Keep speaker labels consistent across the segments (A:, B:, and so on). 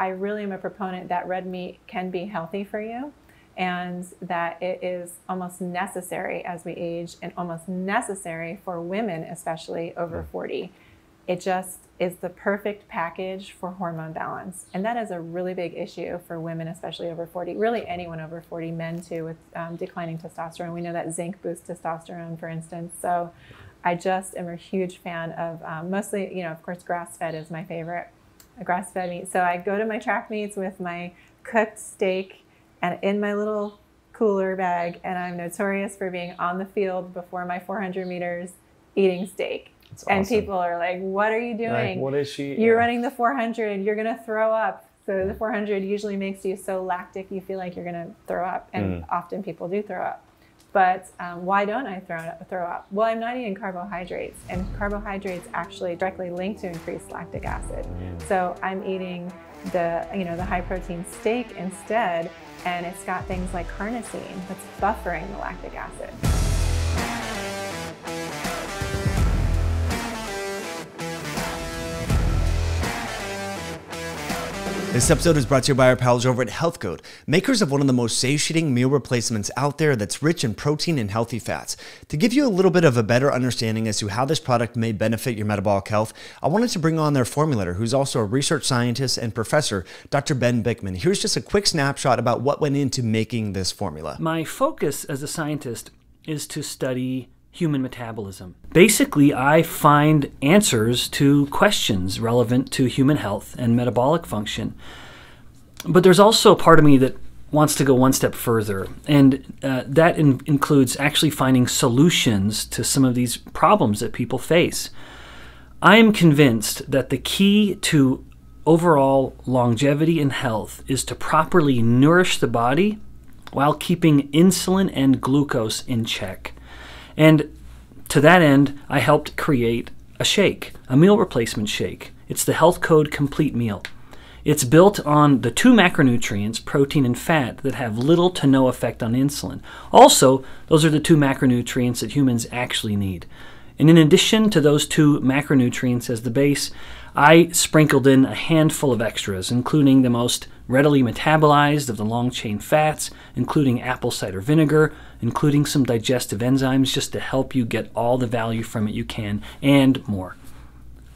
A: I really am a proponent that red meat can be healthy for you and that it is almost necessary as we age and almost necessary for women, especially over 40. It just is the perfect package for hormone balance. And that is a really big issue for women, especially over 40, really anyone over 40, men too, with um, declining testosterone. We know that zinc boosts testosterone, for instance. So I just am a huge fan of um, mostly, you know, of course, grass fed is my favorite, grass fed meat. So I go to my track meets with my cooked steak and in my little cooler bag, and I'm notorious for being on the field before my 400 meters eating steak. Awesome. And people are like, "What are you doing?
B: Like, what is she?
A: You're yeah. running the 400. You're gonna throw up." So the 400 usually makes you so lactic you feel like you're gonna throw up, and mm. often people do throw up. But um, why don't I throw up, throw up? Well, I'm not eating carbohydrates, and carbohydrates actually directly link to increased lactic acid. So I'm eating the you know the high protein steak instead, and it's got things like carnosine that's buffering the lactic acid.
C: This episode is brought to you by our pals over at Health Code, makers of one of the most satiating meal replacements out there that's rich in protein and healthy fats. To give you a little bit of a better understanding as to how this product may benefit your metabolic health, I wanted to bring on their formulator, who's also a research scientist and professor, Dr. Ben Bikman. Here's just a quick snapshot about what went into making this formula.
D: My focus as a scientist is to study human metabolism. Basically, I find answers to questions relevant to human health and metabolic function. But there's also a part of me that wants to go one step further, and uh, that in- includes actually finding solutions to some of these problems that people face. I am convinced that the key to overall longevity and health is to properly nourish the body while keeping insulin and glucose in check. And to that end, I helped create a shake, a meal replacement shake. It's the Health Code Complete Meal. It's built on the two macronutrients, protein and fat, that have little to no effect on insulin. Also, those are the two macronutrients that humans actually need. And in addition to those two macronutrients as the base, I sprinkled in a handful of extras, including the most readily metabolized of the long chain fats, including apple cider vinegar, including some digestive enzymes just to help you get all the value from it you can, and more.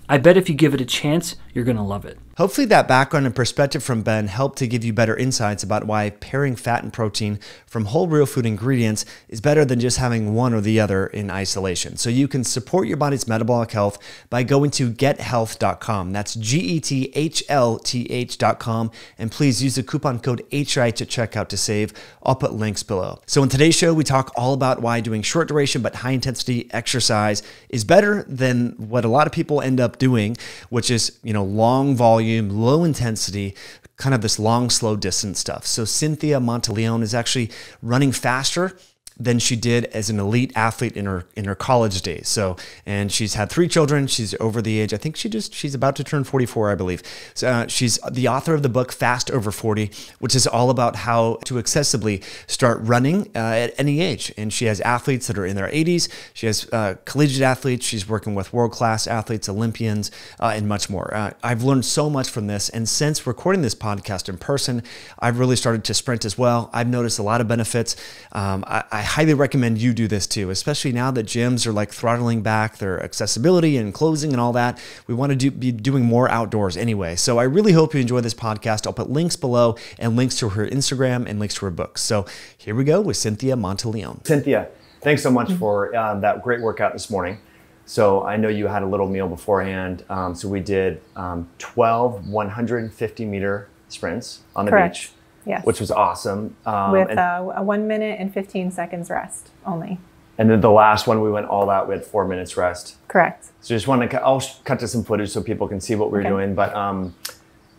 D: I bet if you give it a chance, you're going to love it.
C: Hopefully, that background and perspective from Ben helped to give you better insights about why pairing fat and protein from whole real food ingredients is better than just having one or the other in isolation. So you can support your body's metabolic health by going to gethealth.com. That's G E T H L T H.com. And please use the coupon code HI to checkout to save. I'll put links below. So in today's show, we talk all about why doing short duration but high intensity exercise is better than what a lot of people end up doing, which is, you know, long volume, low intensity, kind of this long, slow distance stuff. So Cynthia Monteleone is actually running faster than she did as an elite athlete in her in her college days. So, and she's had three children. She's over the age. I think she just she's about to turn 44, I believe. So, uh, she's the author of the book Fast Over 40, which is all about how to accessibly start running uh, at any age. And she has athletes that are in their 80s. She has uh, collegiate athletes. She's working with world class athletes, Olympians, uh, and much more. Uh, I've learned so much from this. And since recording this podcast in person, I've really started to sprint as well. I've noticed a lot of benefits. Um, I, I highly recommend you do this too, especially now that gyms are like throttling back their accessibility and closing and all that. We want to do, be doing more outdoors anyway. So I really hope you enjoy this podcast. I'll put links below and links to her Instagram and links to her books. So here we go with Cynthia Monteleone.
B: Cynthia, thanks so much for uh, that great workout this morning. So I know you had a little meal beforehand. Um, so we did um, 12 150 meter sprints on the
A: Correct.
B: beach.
A: Yes.
B: Which was awesome.
A: Um, With and, uh, a one minute and 15 seconds rest only.
B: And then the last one, we went all out We had four minutes rest.
A: Correct.
B: So just want to, I'll cut to some footage so people can see what we are okay. doing. But, um,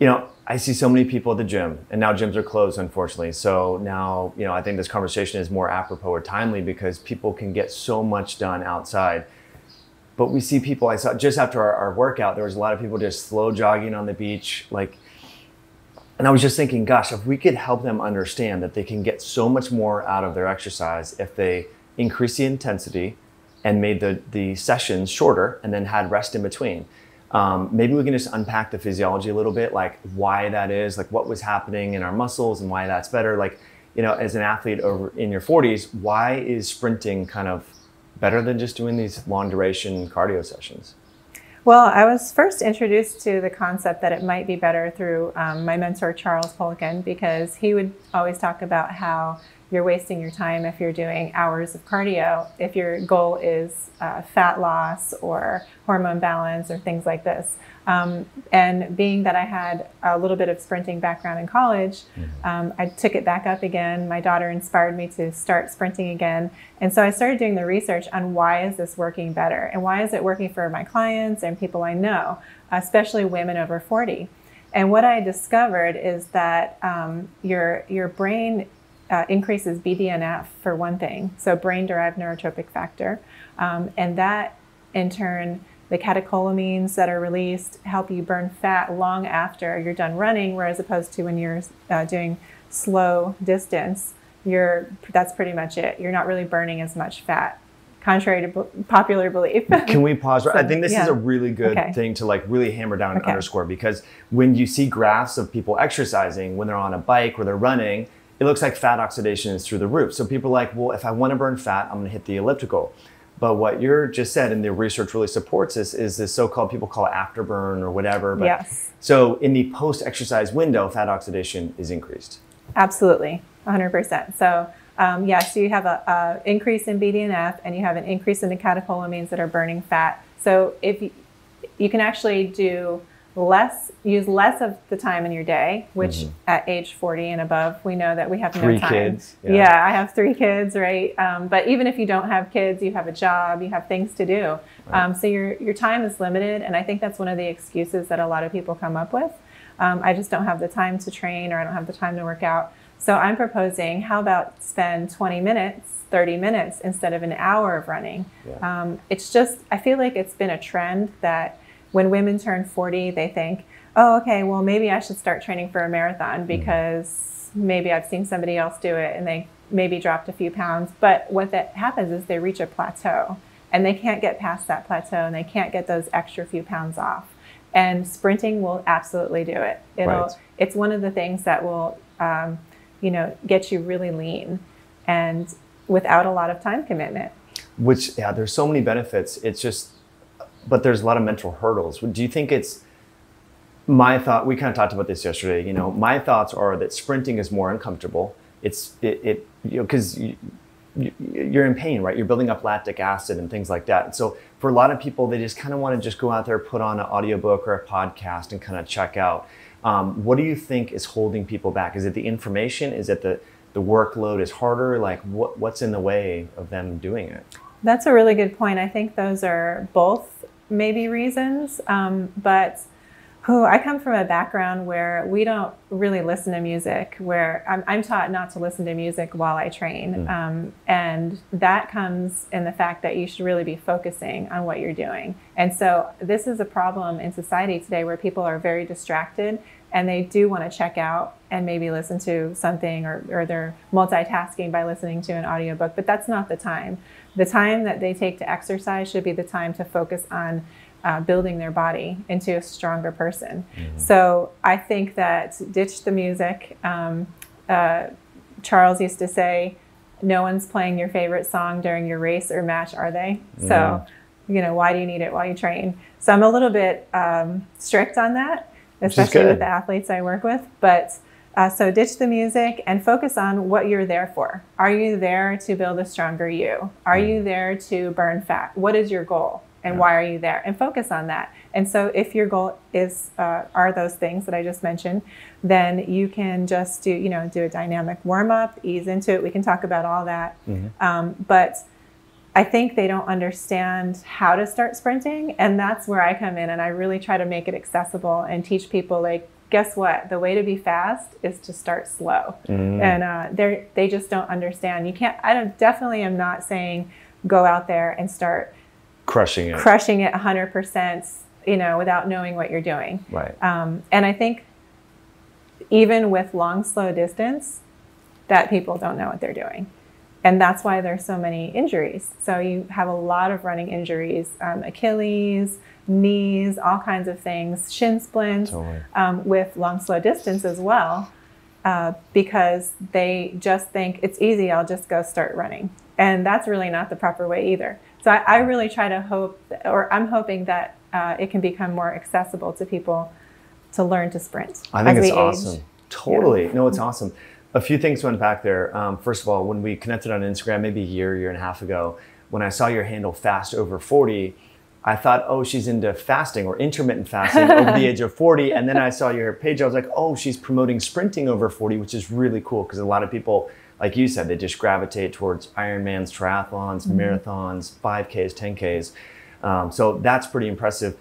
B: you know, I see so many people at the gym, and now gyms are closed, unfortunately. So now, you know, I think this conversation is more apropos or timely because people can get so much done outside. But we see people, I saw just after our, our workout, there was a lot of people just slow jogging on the beach, like and I was just thinking, gosh, if we could help them understand that they can get so much more out of their exercise if they increase the intensity and made the, the sessions shorter and then had rest in between.
C: Um, maybe we can just unpack the physiology a little bit, like why that is, like what was happening in our muscles and why that's better. Like, you know, as an athlete over in your 40s, why is sprinting kind of better than just doing these long duration cardio sessions?
A: Well, I was first introduced to the concept that it might be better through um, my mentor, Charles Poliquin, because he would always talk about how you're wasting your time if you're doing hours of cardio, if your goal is uh, fat loss or hormone balance or things like this. Um, and being that I had a little bit of sprinting background in college, mm-hmm. um, I took it back up again. My daughter inspired me to start sprinting again. And so I started doing the research on why is this working better and why is it working for my clients and people I know, especially women over 40. And what I discovered is that um, your, your brain uh, increases BDNF for one thing, so brain derived neurotrophic factor. Um, and that in turn the catecholamines that are released help you burn fat long after you're done running, whereas opposed to when you're uh, doing slow distance, you're that's pretty much it. You're not really burning as much fat, contrary to popular belief.
C: Can we pause? so, I think this yeah. is a really good okay. thing to like really hammer down and okay. underscore because when you see graphs of people exercising when they're on a bike or they're running, it looks like fat oxidation is through the roof. So people are like, well, if I want to burn fat, I'm going to hit the elliptical. But what you're just said, and the research really supports this, is this so-called people call it afterburn or whatever. But
A: yes.
C: So in the post-exercise window, fat oxidation is increased.
A: Absolutely, 100%. So um, yes, you have an increase in BDNF, and you have an increase in the catecholamines that are burning fat. So if you, you can actually do less use less of the time in your day which mm-hmm. at age 40 and above we know that we have
C: three
A: no time
C: kids
A: yeah. yeah i have three kids right um, but even if you don't have kids you have a job you have things to do right. um, so your, your time is limited and i think that's one of the excuses that a lot of people come up with um, i just don't have the time to train or i don't have the time to work out so i'm proposing how about spend 20 minutes 30 minutes instead of an hour of running yeah. Um, it's just i feel like it's been a trend that when women turn 40, they think, oh, okay, well, maybe I should start training for a marathon mm-hmm. because maybe I've seen somebody else do it and they maybe dropped a few pounds. But what that happens is they reach a plateau and they can't get past that plateau and they can't get those extra few pounds off. And sprinting will absolutely do it. It'll, right. It's one of the things that will, um, you know, get you really lean and without a lot of time commitment.
C: Which, yeah, there's so many benefits. It's just but there's a lot of mental hurdles. Do you think it's my thought? We kind of talked about this yesterday. You know, my thoughts are that sprinting is more uncomfortable. It's it, it you know because you, you're in pain, right? You're building up lactic acid and things like that. so for a lot of people, they just kind of want to just go out there, put on an audiobook or a podcast and kind of check out. Um, what do you think is holding people back? Is it the information? Is it the the workload is harder? Like what what's in the way of them doing it?
A: That's a really good point. I think those are both maybe reasons, um, but who I come from a background where we don't really listen to music, where I'm, I'm taught not to listen to music while I train. Mm. Um, and that comes in the fact that you should really be focusing on what you're doing. And so, this is a problem in society today where people are very distracted and they do want to check out and maybe listen to something or, or they're multitasking by listening to an audiobook, but that's not the time the time that they take to exercise should be the time to focus on uh, building their body into a stronger person. Mm-hmm. So I think that ditch the music. Um, uh, Charles used to say, no one's playing your favorite song during your race or match, are they? Mm-hmm. So, you know, why do you need it while you train? So I'm a little bit um, strict on that, especially with the athletes I work with. But uh, so ditch the music and focus on what you're there for. Are you there to build a stronger you? Are you mm. there to burn fat? What is your goal? And yeah. why are you there? And focus on that. And so, if your goal is uh, are those things that I just mentioned, then you can just do you know do a dynamic warm up, ease into it. We can talk about all that. Mm-hmm. Um, but I think they don't understand how to start sprinting, and that's where I come in, and I really try to make it accessible and teach people like guess what? The way to be fast is to start slow. Mm. And uh, they they just don't understand. You can't. I don't, definitely am not saying go out there and start
C: crushing it,
A: crushing it 100 percent. You know, without knowing what you're doing.
C: Right.
A: Um, and I think even with long, slow distance, that people don't know what they're doing. and that's why there's so many injuries. So you have a lot of running injuries, um, Achilles, knees, all kinds of things, shin splints,
C: Totally.
A: um, with long, slow distance as well, uh, because they just think it's easy. I'll just go start running, and that's really not the proper way either. So I, I really try to hope, or I'm hoping that uh, it can become more accessible to people to learn to sprint.
C: I think
A: as
C: it's
A: we age.
C: awesome. Totally. No, it's awesome. A few things went back there. Um, first of all, when we connected on Instagram, maybe a year, year and a half ago, when I saw your handle fast over 40, I thought, oh, she's into fasting or intermittent fasting over the age of 40. And then I saw your page. I was like, oh, she's promoting sprinting over 40, which is really cool because a lot of people, like you said, they just gravitate towards Ironmans, triathlons, marathons, 5Ks, 10Ks. Um, so that's pretty impressive.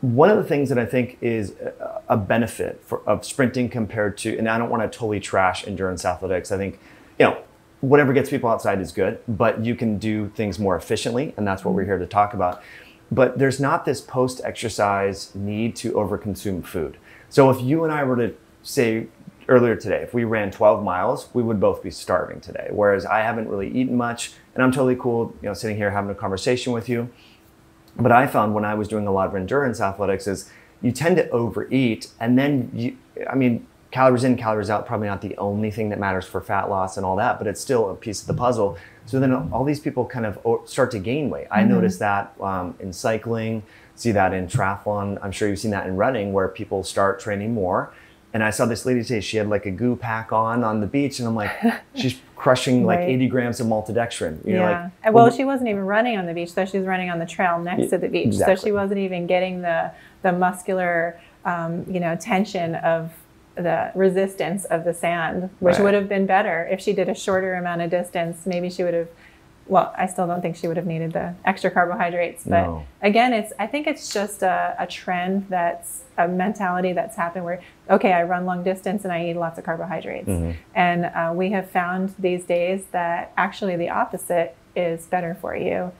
C: One of the things that I think is a- a benefit for, of sprinting compared to, and I don't want to totally trash endurance athletics. I think, you know, whatever gets people outside is good, but you can do things more efficiently, and that's what we're here to talk about. But there's not this post exercise need to overconsume food. So if you and I were to say earlier today, if we ran 12 miles, we would both be starving today. Whereas I haven't really eaten much, and I'm totally cool, you know, sitting here having a conversation with you. But I found when I was doing a lot of endurance athletics is you tend to overeat, and then you, I mean, calories in, calories out, probably not the only thing that matters for fat loss and all that, but it's still a piece of the puzzle. So then all these people kind of start to gain weight. I noticed that um, in cycling, see that in triathlon. I'm sure you've seen that in running, where people start training more. And I saw this lady today. She had like a goo pack on on the beach, and I'm like, she's crushing like
A: Right.
C: 80 grams of maltodextrin. You know,
A: yeah.
C: like,
A: And well, she wasn't even running on the beach, So She was running on the trail next
C: Yeah,
A: to the beach. So she wasn't even getting the the muscular, um, you know, tension of the resistance of the sand, which
C: Right.
A: would have been better if she did a shorter amount of distance. Maybe she would have. Well, I still don't think she would have needed the extra carbohydrates. But
C: No.
A: again, it's I think it's just a, a trend that's a mentality that's happened where okay, I run long distance and I eat lots of carbohydrates,
C: Mm-hmm.
A: and uh, we have found these days that actually the opposite is better for you,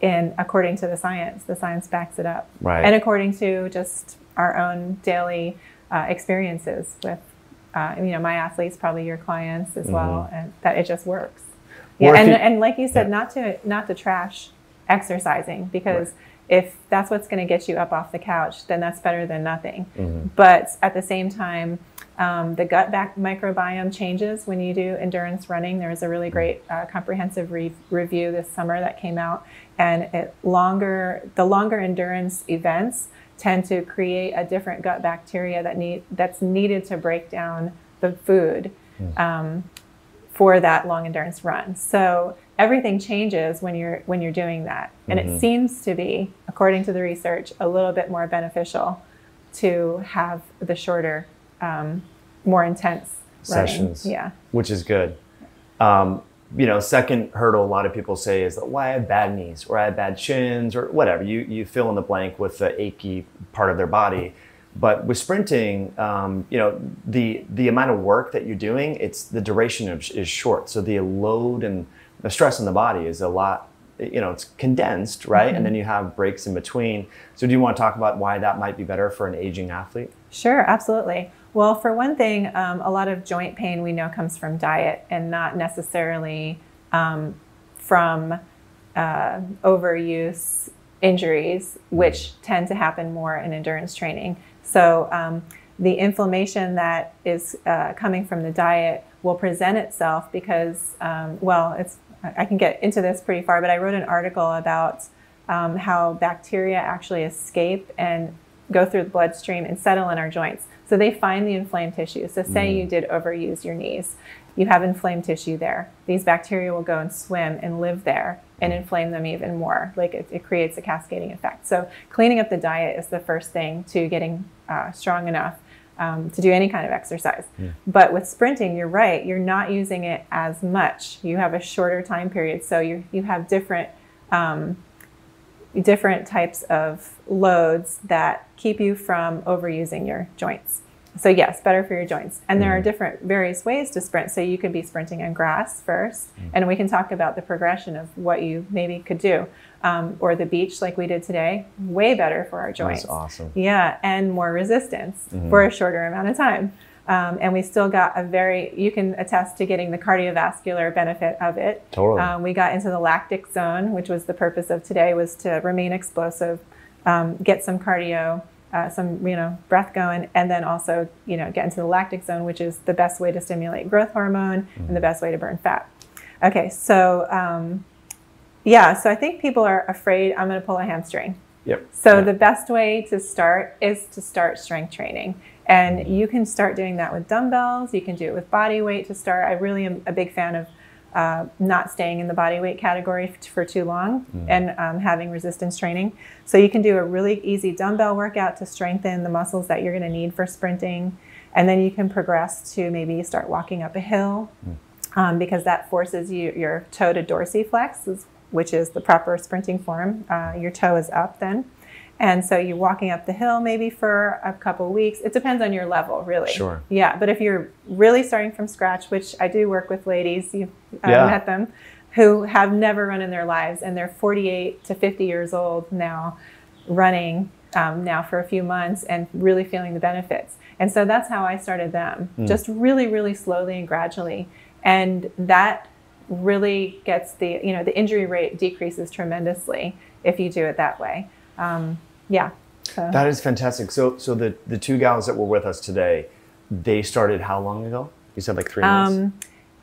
A: in according to the science. The science backs it up,
C: Right.
A: and according to just our own daily uh, experiences with. Uh, you know, my athletes, probably your clients as well, and that it just works.
C: Mm-hmm.
A: Yeah, and,
C: you-
A: and like you said,
C: Yeah.
A: not to not to trash exercising because if that's what's going to get you up off the couch, then that's better than nothing.
C: Mm-hmm.
A: But at the same time, um, the gut back microbiome changes when you do endurance running. There was a really great uh, comprehensive re- review this summer that came out, and it longer the longer endurance events tend to create a different gut bacteria that need that's needed to break down the food um, for that long endurance run. So everything changes when you're when you're doing that, and it seems to be, according to the research, a little bit more beneficial to have the shorter, um, more intense running.
C: Sessions.
A: Yeah.
C: which is good. Um, you know, second hurdle a lot of people say is that why I have bad knees or I have bad shins or whatever. You you fill in the blank with the achy part of their body. But with sprinting, um, you know, the the amount of work that you're doing, it's the duration of, is short. So the load and the stress on the body is a lot. You know, it's condensed, right? And then you have breaks in between. So do you want to talk about why that might be better for an aging athlete?
A: Sure, absolutely. Well, for one thing, um, a lot of joint pain we know comes from diet and not necessarily um, from uh, overuse injuries, which tend to happen more in endurance training. So, um, the inflammation that is uh, coming from the diet will present itself because, um, well, it's I can get into this pretty far, but I wrote an article about um, how bacteria actually escape and go through the bloodstream and settle in our joints. So they find the inflamed tissue. So say you did overuse your knees, you have inflamed tissue there. These bacteria will go and swim and live there and inflame them even more. Like it, it creates a cascading effect. So cleaning up the diet is the first thing to getting uh, strong enough um, to do any kind of exercise. But with sprinting, you're right. You're not using it as much. You have a shorter time period, so you you have different um, different types of loads that keep you from overusing your joints. So yes, better for your joints. And there are mm. different various ways to sprint. So you could be sprinting on grass first, mm. and we can talk about the progression of what you maybe could do, um, or the beach like we did today. Way better for our joints.
C: That's awesome.
A: Yeah, and more resistance mm-hmm. for a shorter amount of time. Um, and we still got a very, you can attest to getting the cardiovascular benefit of it.
C: Totally.
A: Um, we got into the lactic zone, which was the purpose of today, was to remain explosive, um, get some cardio, uh, some you know breath going, and then also you know get into the lactic zone, which is the best way to stimulate growth hormone and the best way to burn fat. Okay, so um, yeah, so I think people are afraid I'm going to pull a hamstring.
C: Yep.
A: So
C: Yeah.
A: the best way to start is to start strength training. And you can start doing that with dumbbells. You can do it with body weight to start. I really am a big fan of uh, not staying in the body weight category for too long and um, having resistance training. So you can do a really easy dumbbell workout to strengthen the muscles that you're going to need for sprinting. And then you can progress to maybe start walking up a hill um, because that forces you your toe to dorsiflex, which is the proper sprinting form. Uh, your toe is up then. And so you're walking up the hill maybe for a couple weeks. It depends on your level, really.
C: Sure.
A: Yeah, but if you're really starting from scratch, which I do work with ladies, you've uh,
C: Yeah.
A: met them, who have never run in their lives and they're 48 to 50 years old now, running um, now for a few months and really feeling the benefits. And so that's how I started them, just really, really slowly and gradually. And that really gets the, you know, the injury rate decreases tremendously if you do it that way. Um, yeah. So.
C: That is fantastic. So, so the the two gals that were with us today, they started how long ago? You said like three months.
A: Um,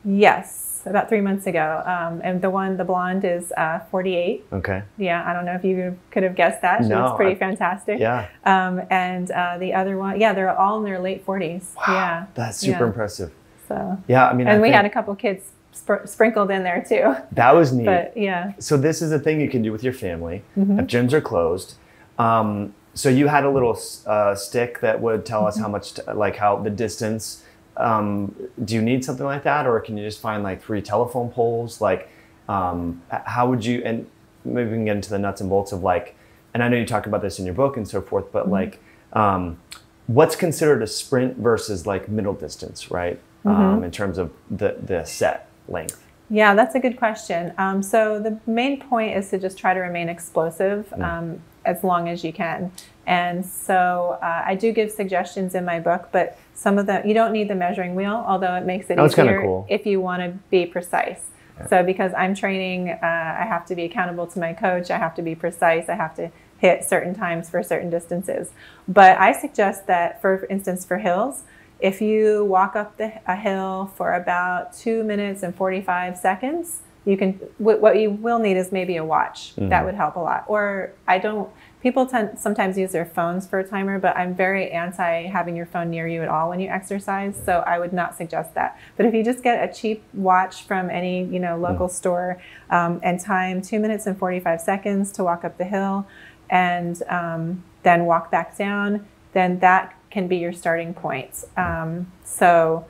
A: yes, about three months ago. Um, and the one, the blonde, is uh, 48.
C: okay.
A: Yeah, I don't know if you could have guessed that. She
C: No,
A: looks pretty
C: I-
A: fantastic.
C: Yeah.
A: Um, and uh, the other one, yeah, they're all in their late 40s. Wow, Yeah.
C: That's super
A: Yeah.
C: impressive.
A: So,
C: Yeah. I mean, I
A: and we
C: think
A: had a couple kids spr- sprinkled in there too.
C: that was neat.
A: But yeah.
C: so this is a thing you can do with your family
A: Mm-hmm.
C: if gyms are closed. Um, so you had a little uh, stick that would tell us how
A: Mm-hmm.
C: much, t- like how the distance. Um, do you need something like that, or can you just find like three telephone poles? Like, um, how would you? And maybe we can get into the nuts and bolts of like. And I know you talk about this in your book and so forth, but
A: Mm-hmm.
C: like, um, what's considered a sprint versus like middle distance, right?
A: Mm-hmm.
C: Um, in terms of the the set length.
A: Yeah, that's a good question. Um, so the main point is to just try to remain explosive um, as long as you can. And so uh, I do give suggestions in my book, but some of them you don't need the measuring wheel, although it makes it
C: Oh,
A: easier
C: cool.
A: if you want to be precise. So because I'm training, uh, I have to be accountable to my coach. I have to be precise. I have to hit certain times for certain distances. But I suggest that, for instance, for hills, if you walk up the, a hill for about two minutes and 45 seconds, you can, what, what you will need is maybe a watch. That would help a lot. Or I don't, people tend, sometimes use their phones for a timer, but I'm very anti having your phone near you at all when you exercise. So I would not suggest that. But if you just get a cheap watch from any, you know, local store um, and time two minutes and 45 seconds to walk up the hill and um, then walk back down, then that can be your starting point. Um, so,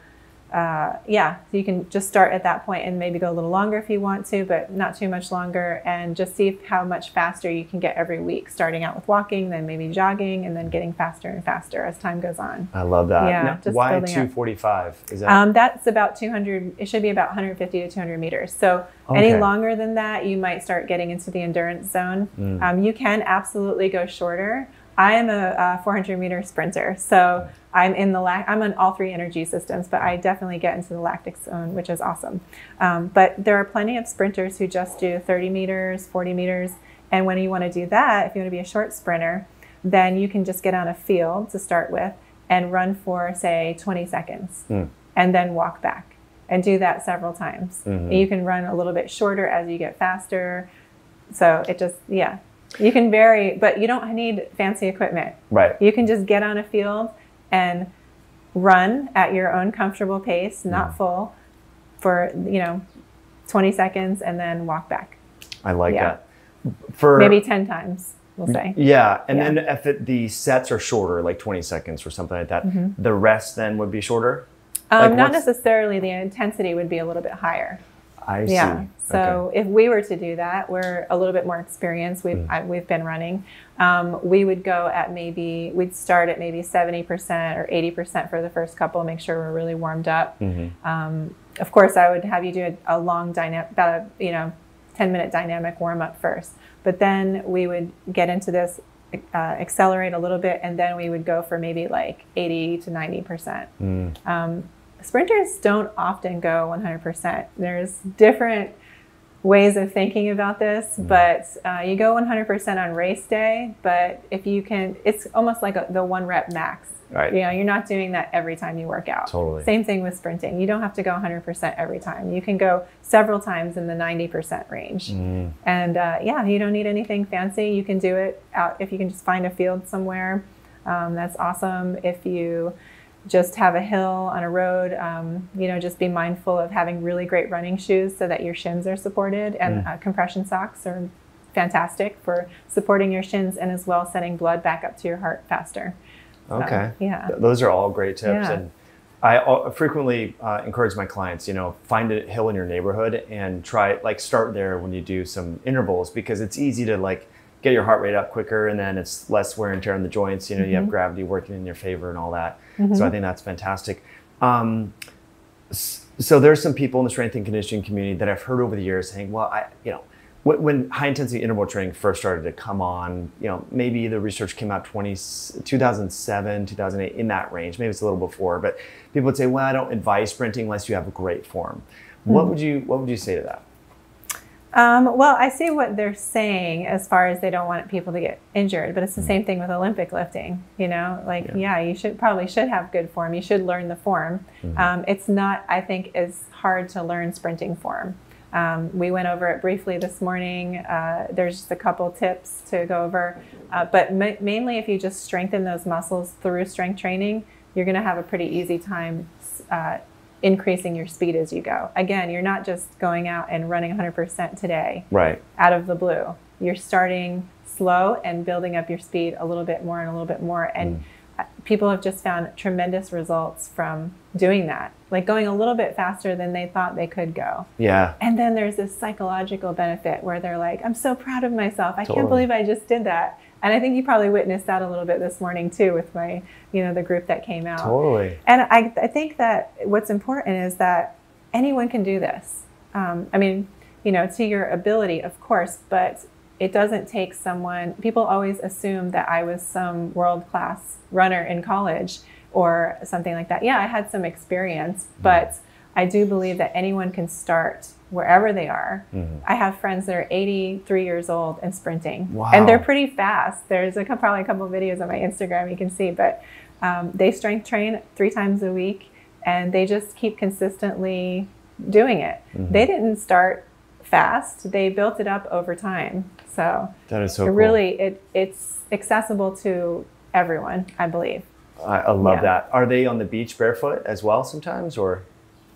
A: uh, yeah, you can just start at that point and maybe go a little longer if you want to, but not too much longer, and just see how much faster you can get every week. Starting out with walking, then maybe jogging, and then getting faster and faster as time goes on.
C: I love that.
A: Yeah,
C: Now,
A: just
C: why
A: building up.
C: 245? Is that
A: Um, that's about 200, it should be about 150 to 200 meters. So any longer than that, you might start getting into the endurance zone.
C: Mm.
A: Um, you can absolutely go shorter. I am a, a 400 meter sprinter, so I'm in the lac- I'm on all three energy systems, but I definitely get into the lactic zone, which is awesome. Um, but there are plenty of sprinters who just do 30 meters, 40 meters, and when you want to do that, if you want to be a short sprinter, then you can just get on a field to start with and run for say 20 seconds
C: Mm.
A: and then walk back and do that several times.
C: Mhm.
A: You can run a little bit shorter as you get faster. So it just, yeah, you can vary, but you don't need fancy equipment.
C: right?
A: You can just get on a field and run at your own comfortable pace, not
C: Mm.
A: full, for, you know, 20 seconds and then walk back.
C: I like
A: Yeah.
C: that. For
A: Maybe 10 times, we'll say.
C: yeah, and
A: Yeah.
C: then if it, the sets are shorter, like 20 seconds or something like that,
A: Mm-hmm.
C: the rest then would be shorter.
A: Um,
C: Like
A: not necessarily, the intensity would be a little bit higher.
C: I
A: Yeah.
C: see.
A: So if we were to do that, we're a little bit more experienced. We've
C: Mm.
A: I, we've been running. Um, we would go at maybe we'd start at maybe seventy percent or eighty percent for the first couple. Make sure we're really warmed up.
C: Mhm.
A: Um, of course, I would have you do a, a long dynamic, about a you know, ten minute dynamic warm up first. But then we would get into this uh, accelerate a little bit, and then we would go for maybe like 80 to 90 percent.
C: Mm.
A: Um, sprinters don't often go 100 percent. There's different ways of thinking about this,
C: Mm.
A: but uh, you go 100% on race day. But if you can, it's almost like a, the one rep max.
C: Right.
A: You know, you're not doing that every time you work out.
C: Totally.
A: Same thing with sprinting. You don't have to go 100% every time. You can go several times in the 90% range.
C: Mm.
A: And uh, yeah, you don't need anything fancy. You can do it out if you can just find a field somewhere. Um, that's awesome. If you just have a hill on a road, um, you know, just be mindful of having really great running shoes so that your shins are supported. And uh, compression socks are fantastic for supporting your shins and as well sending blood back up to your heart faster. So,
C: Okay.
A: yeah.
C: Th- Those are all great tips.
A: Yeah.
C: And I al- frequently uh, encourage my clients, you know, find a hill in your neighborhood and try, like, start there when you do some intervals because it's easy to, like, get your heart rate up quicker and then it's less wear and tear on the joints. You know, you have mm-hmm. gravity working in your favor and all that. So I mm-hmm. think that's fantastic. Um, so there's some people in the strength and conditioning community that I've heard over the years saying, well, I, you know, when, when high intensity interval training first started to come on, you know, maybe the research came out 20, 2007, 2008, in that range. Maybe it's a little before, but people would say, well, I don't advise sprinting unless you have a great form. What mm-hmm. would you What would you say to that?
A: Um, well, I see what they're saying as far as they don't want people to get injured, but it's the same thing with Olympic lifting. You know, like.
C: Yeah.
A: yeah, you should probably should have good form. You should learn the form.
C: Mm-hmm.
A: Um, it's not, I think, as hard to learn sprinting form. Um, we went over it briefly this morning. Uh, there's just a couple tips to go over, uh, but ma- mainly if you just strengthen those muscles through strength training, you're going to have a pretty easy time uh, increasing your speed as you go. Again, you're not just going out and running 100% today
C: Right.
A: out of the blue. You're starting slow and building up your speed a little bit more and a little bit more. And uh people have just found tremendous results from doing that, like going a little bit faster than they thought they could go.
C: Yeah.
A: And then there's this psychological benefit where they're like, I'm so proud of myself. I
C: Totally.
A: can't believe I just did that. And I think you probably witnessed that a little bit this morning too with my, you know, the group that came out.
C: Totally.
A: And I, I think that what's important is that anyone can do this. Um, I mean, you know, to your ability, of course, but it doesn't take someone. People always assume that I was some world class runner in college or something like that. Yeah, I had some experience, but I do believe that anyone can start wherever they are. I have friends that are 83 years old and sprinting,
C: Wow.
A: and they're pretty fast. There's a, probably a couple of videos on my Instagram you can see, but um, they strength train three times a week, and they just keep consistently doing it.
C: Mm-hmm.
A: They didn't start fast; they built it up over time. So
C: That is so
A: it
C: cool.
A: really, it it's accessible to everyone, I believe.
C: I, I love
A: Yeah.
C: that. Are they on the beach barefoot as well sometimes, or?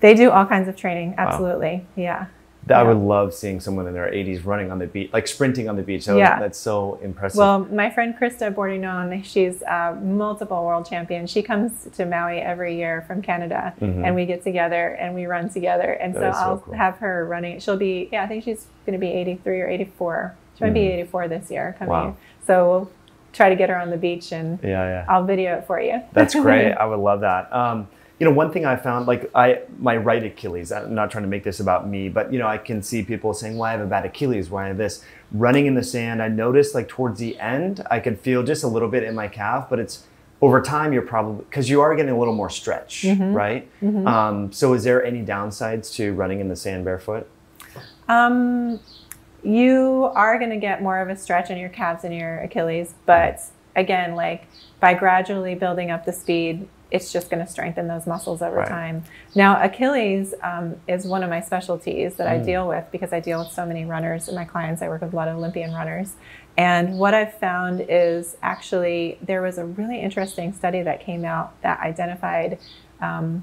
A: They do all kinds of training. Absolutely, yeah.
C: I
A: Yeah.
C: would love seeing someone in their 80s running on the beach, like sprinting on the beach. So
A: Yeah.
C: That's so impressive.
A: Well, my friend Krista Bordignon, she's a multiple world champion. She comes to Maui every year from Canada, and we get together and we run together. And
C: Mm-hmm. That
A: so
C: so
A: I'll
C: cool.
A: have her running. She'll be, yeah, I think she's going to be 83 or 84. She might be 84 this year coming.
C: Mm-hmm. Wow.
A: So we'll try to get her on the beach and
C: yeah, yeah.
A: I'll video it for you.
C: That's great. I would love that. Um, you know, one thing I found, like I, my right Achilles. I'm not trying to make this about me, but you know, I can see people saying, "Why I have a bad Achilles? Why I have this?" Running in the sand, I noticed like towards the end, I could feel just a little bit in my calf, but it's over time. You're probably because you are getting a little more stretch, right? Um, so, is there any downsides to running in the sand barefoot?
A: Um, you are going to get more of a stretch in your calves and your Achilles, but again, like by gradually building up the speed, it's just going to strengthen those muscles over
C: Right.
A: time. Now, Achilles um, is one of my specialties that
C: Mm.
A: I deal with because I deal with so many runners and my clients. I work with a lot of Olympian runners. And what I've found is actually there was a really interesting study that came out that identified um,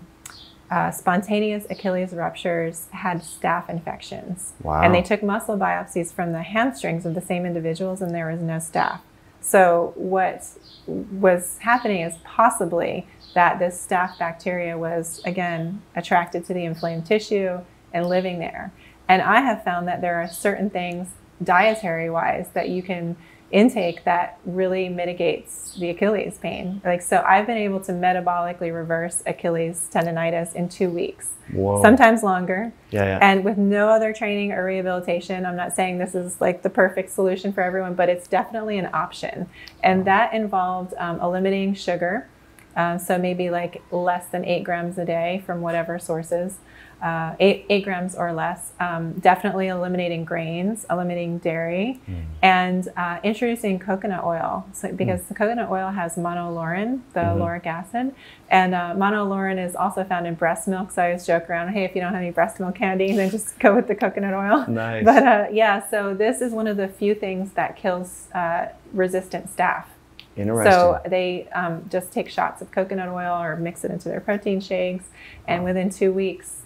A: uh, spontaneous Achilles ruptures had staph infections.
C: Wow.
A: And they took muscle biopsies from the hamstrings of the same individuals, and there was no staph. So, what was happening is possibly that this staph bacteria was, again, attracted to the inflamed tissue and living there. And I have found that there are certain things, dietary wise, that you can intake that really mitigates the Achilles pain. Like so I've been able to metabolically reverse Achilles tendonitis in 2 weeks.
C: Whoa.
A: Sometimes longer.
C: Yeah, yeah.
A: And with no other training or rehabilitation, I'm not saying this is like the perfect solution for everyone, but it's definitely an option. And that involved um, eliminating sugar. Um, so maybe like less than eight grams a day from whatever sources uh, eight, eight grams or less. Um, definitely eliminating grains, eliminating dairy,
C: Mm.
A: and uh, introducing coconut oil. So, because the coconut oil has monolaurin, the
C: Mhm.
A: lauric acid, and uh, monolaurin is also found in breast milk. So I always joke around, hey, if you don't have any breast milk candy, then just go with the coconut oil.
C: Nice.
A: But uh, yeah, so this is one of the few things that kills uh, resistant staph.
C: Interesting.
A: So they um, just take shots of coconut oil or mix it into their protein shakes, and within two weeks,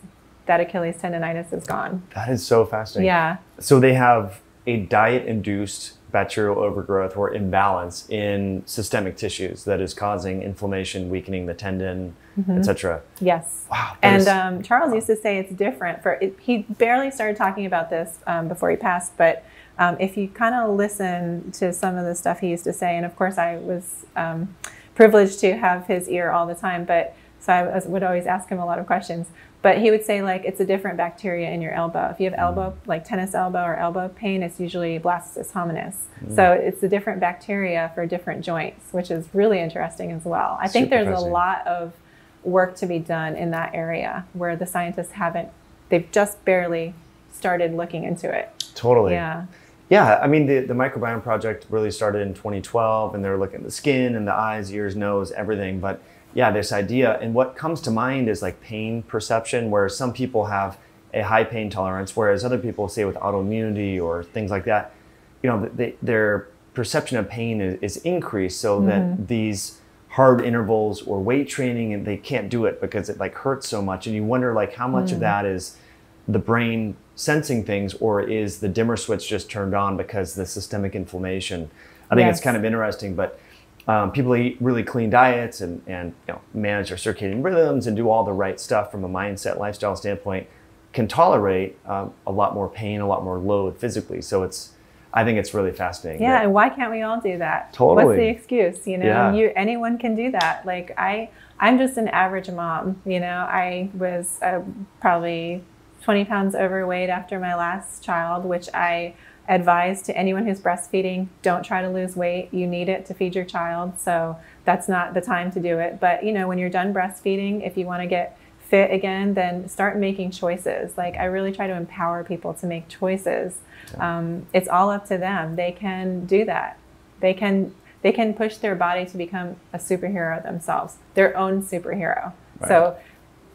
A: that Achilles tendonitis is gone.
C: that is so fascinating.
A: Yeah,
C: So they have a diet-induced bacterial overgrowth or imbalance in systemic tissues that is causing inflammation, weakening the tendon, etc.
A: yes.
C: Wow.
A: And
C: is-
A: um, Charles used to say it's different. For it, he barely started talking about this um, before he passed, but um, if you kind of listen to some of the stuff he used to say, and of course I was um, privileged to have his ear all the time, but so I was, would always ask him a lot of questions. But he would say like it's a different bacteria in your elbow. If you have elbow like tennis elbow or elbow pain, it's usually Blastocystis hominis. So it's a different bacteria for different joints, which is really interesting as well. I think there's a lot of work to be done in that area where the scientists haven't they've just barely started looking into it.
C: totally.
A: Yeah.
C: Yeah, I mean, the, the microbiome project really started in 2012, and they were looking at the skin and the eyes, ears, nose, everything. But yeah, this idea, and what comes to mind is like pain perception, where some people have a high pain tolerance, whereas other people, say with autoimmunity or things like that, you know, they, their perception of pain is, is increased so that mm-hmm. these hard intervals or weight training and they can't do it because it like hurts so much. And you wonder like how much of mm. that is the brain sensing things or is the dimmer switch just turned on because the systemic inflammation i think it's kind of interesting but um, people eat really clean diets and, and you know, manage their circadian rhythms and do all the right stuff from a mindset lifestyle standpoint can tolerate um, a lot more pain a lot more load physically so it's i think it's really fascinating
A: Yeah, and why can't we all do that?
C: Totally.
A: What's the excuse? You know,
C: Yeah.
A: you anyone can do that. Like I, I'm just an average mom. You know, I was uh, probably 20 pounds overweight after my last child, which I advise to anyone who's breastfeeding: don't try to lose weight. You need it to feed your child, so that's not the time to do it. But you know, when you're done breastfeeding, if you want to get fit again, then start making choices. Like I really try to empower people to make choices. Um, it's all up to them. They can do that. They can they can push their body to become a superhero themselves, their own superhero. So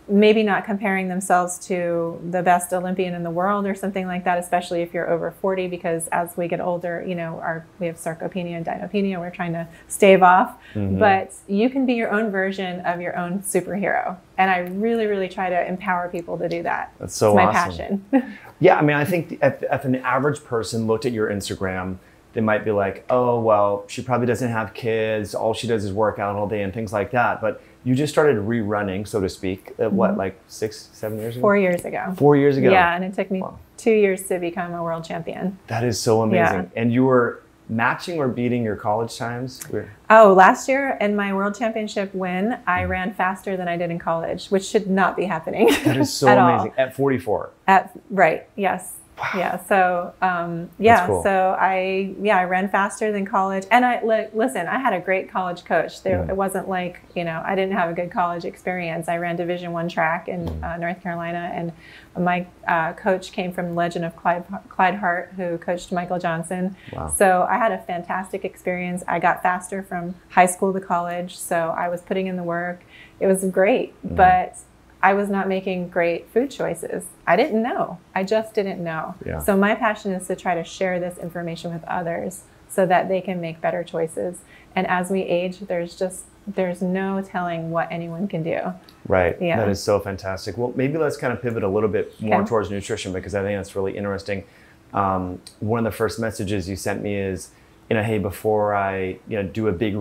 A: maybe not comparing themselves to the best Olympian in the world or something like that, especially if you're over 40, because as we get older, you know, our we have sarcopenia and dynapenia, we're trying to stave off. Mm-hmm. But you can be your own version of your own superhero. And I really, really try to empower people to do that.
C: That's so
A: it's my
C: awesome.
A: passion.
C: Yeah, I mean, I think if, if an average person looked at your Instagram, they might be like, oh, well, she probably doesn't have kids. All she does is work out all day and things like that. But you just started rerunning, so to speak, at what, mm-hmm. like six, seven years ago?
A: Four years ago.
C: Four years ago.
A: Yeah, and it took me
C: Wow.
A: two years to become a world champion.
C: That is so amazing.
A: Yeah.
C: And you were matching or beating your college times? We're-
A: Oh, last year in my world championship win. I mm-hmm. ran faster than I did in college, which should not be happening.
C: That is so
A: at all.
C: amazing. At 44.
A: At right, yes, yeah. So um, yeah,
C: cool.
A: so I yeah I ran faster than college, and I li- listen. I had a great college coach. There, it wasn't like you know I didn't have a good college experience. I ran Division One track in
C: Mm.
A: uh, North Carolina, and my uh, coach came from Legend of Clyde, Clyde Hart, who coached Michael Johnson.
C: Wow.
A: So I had a fantastic experience. I got faster from high school to college, so I was putting in the work. It was great,
C: Mm.
A: but I was not making great food choices. I didn't know. I just didn't know.
C: Yeah.
A: So my passion is to try to share this information with others so that they can make better choices. And as we age, there's just there's no telling what anyone can do.
C: Right.
A: Yeah.
C: That is so fantastic. Well, maybe let's kind of pivot a little bit more
A: Okay.
C: towards nutrition because I think that's really interesting. Um, one of the first messages you sent me is, you know, hey, before I, you know, do a big,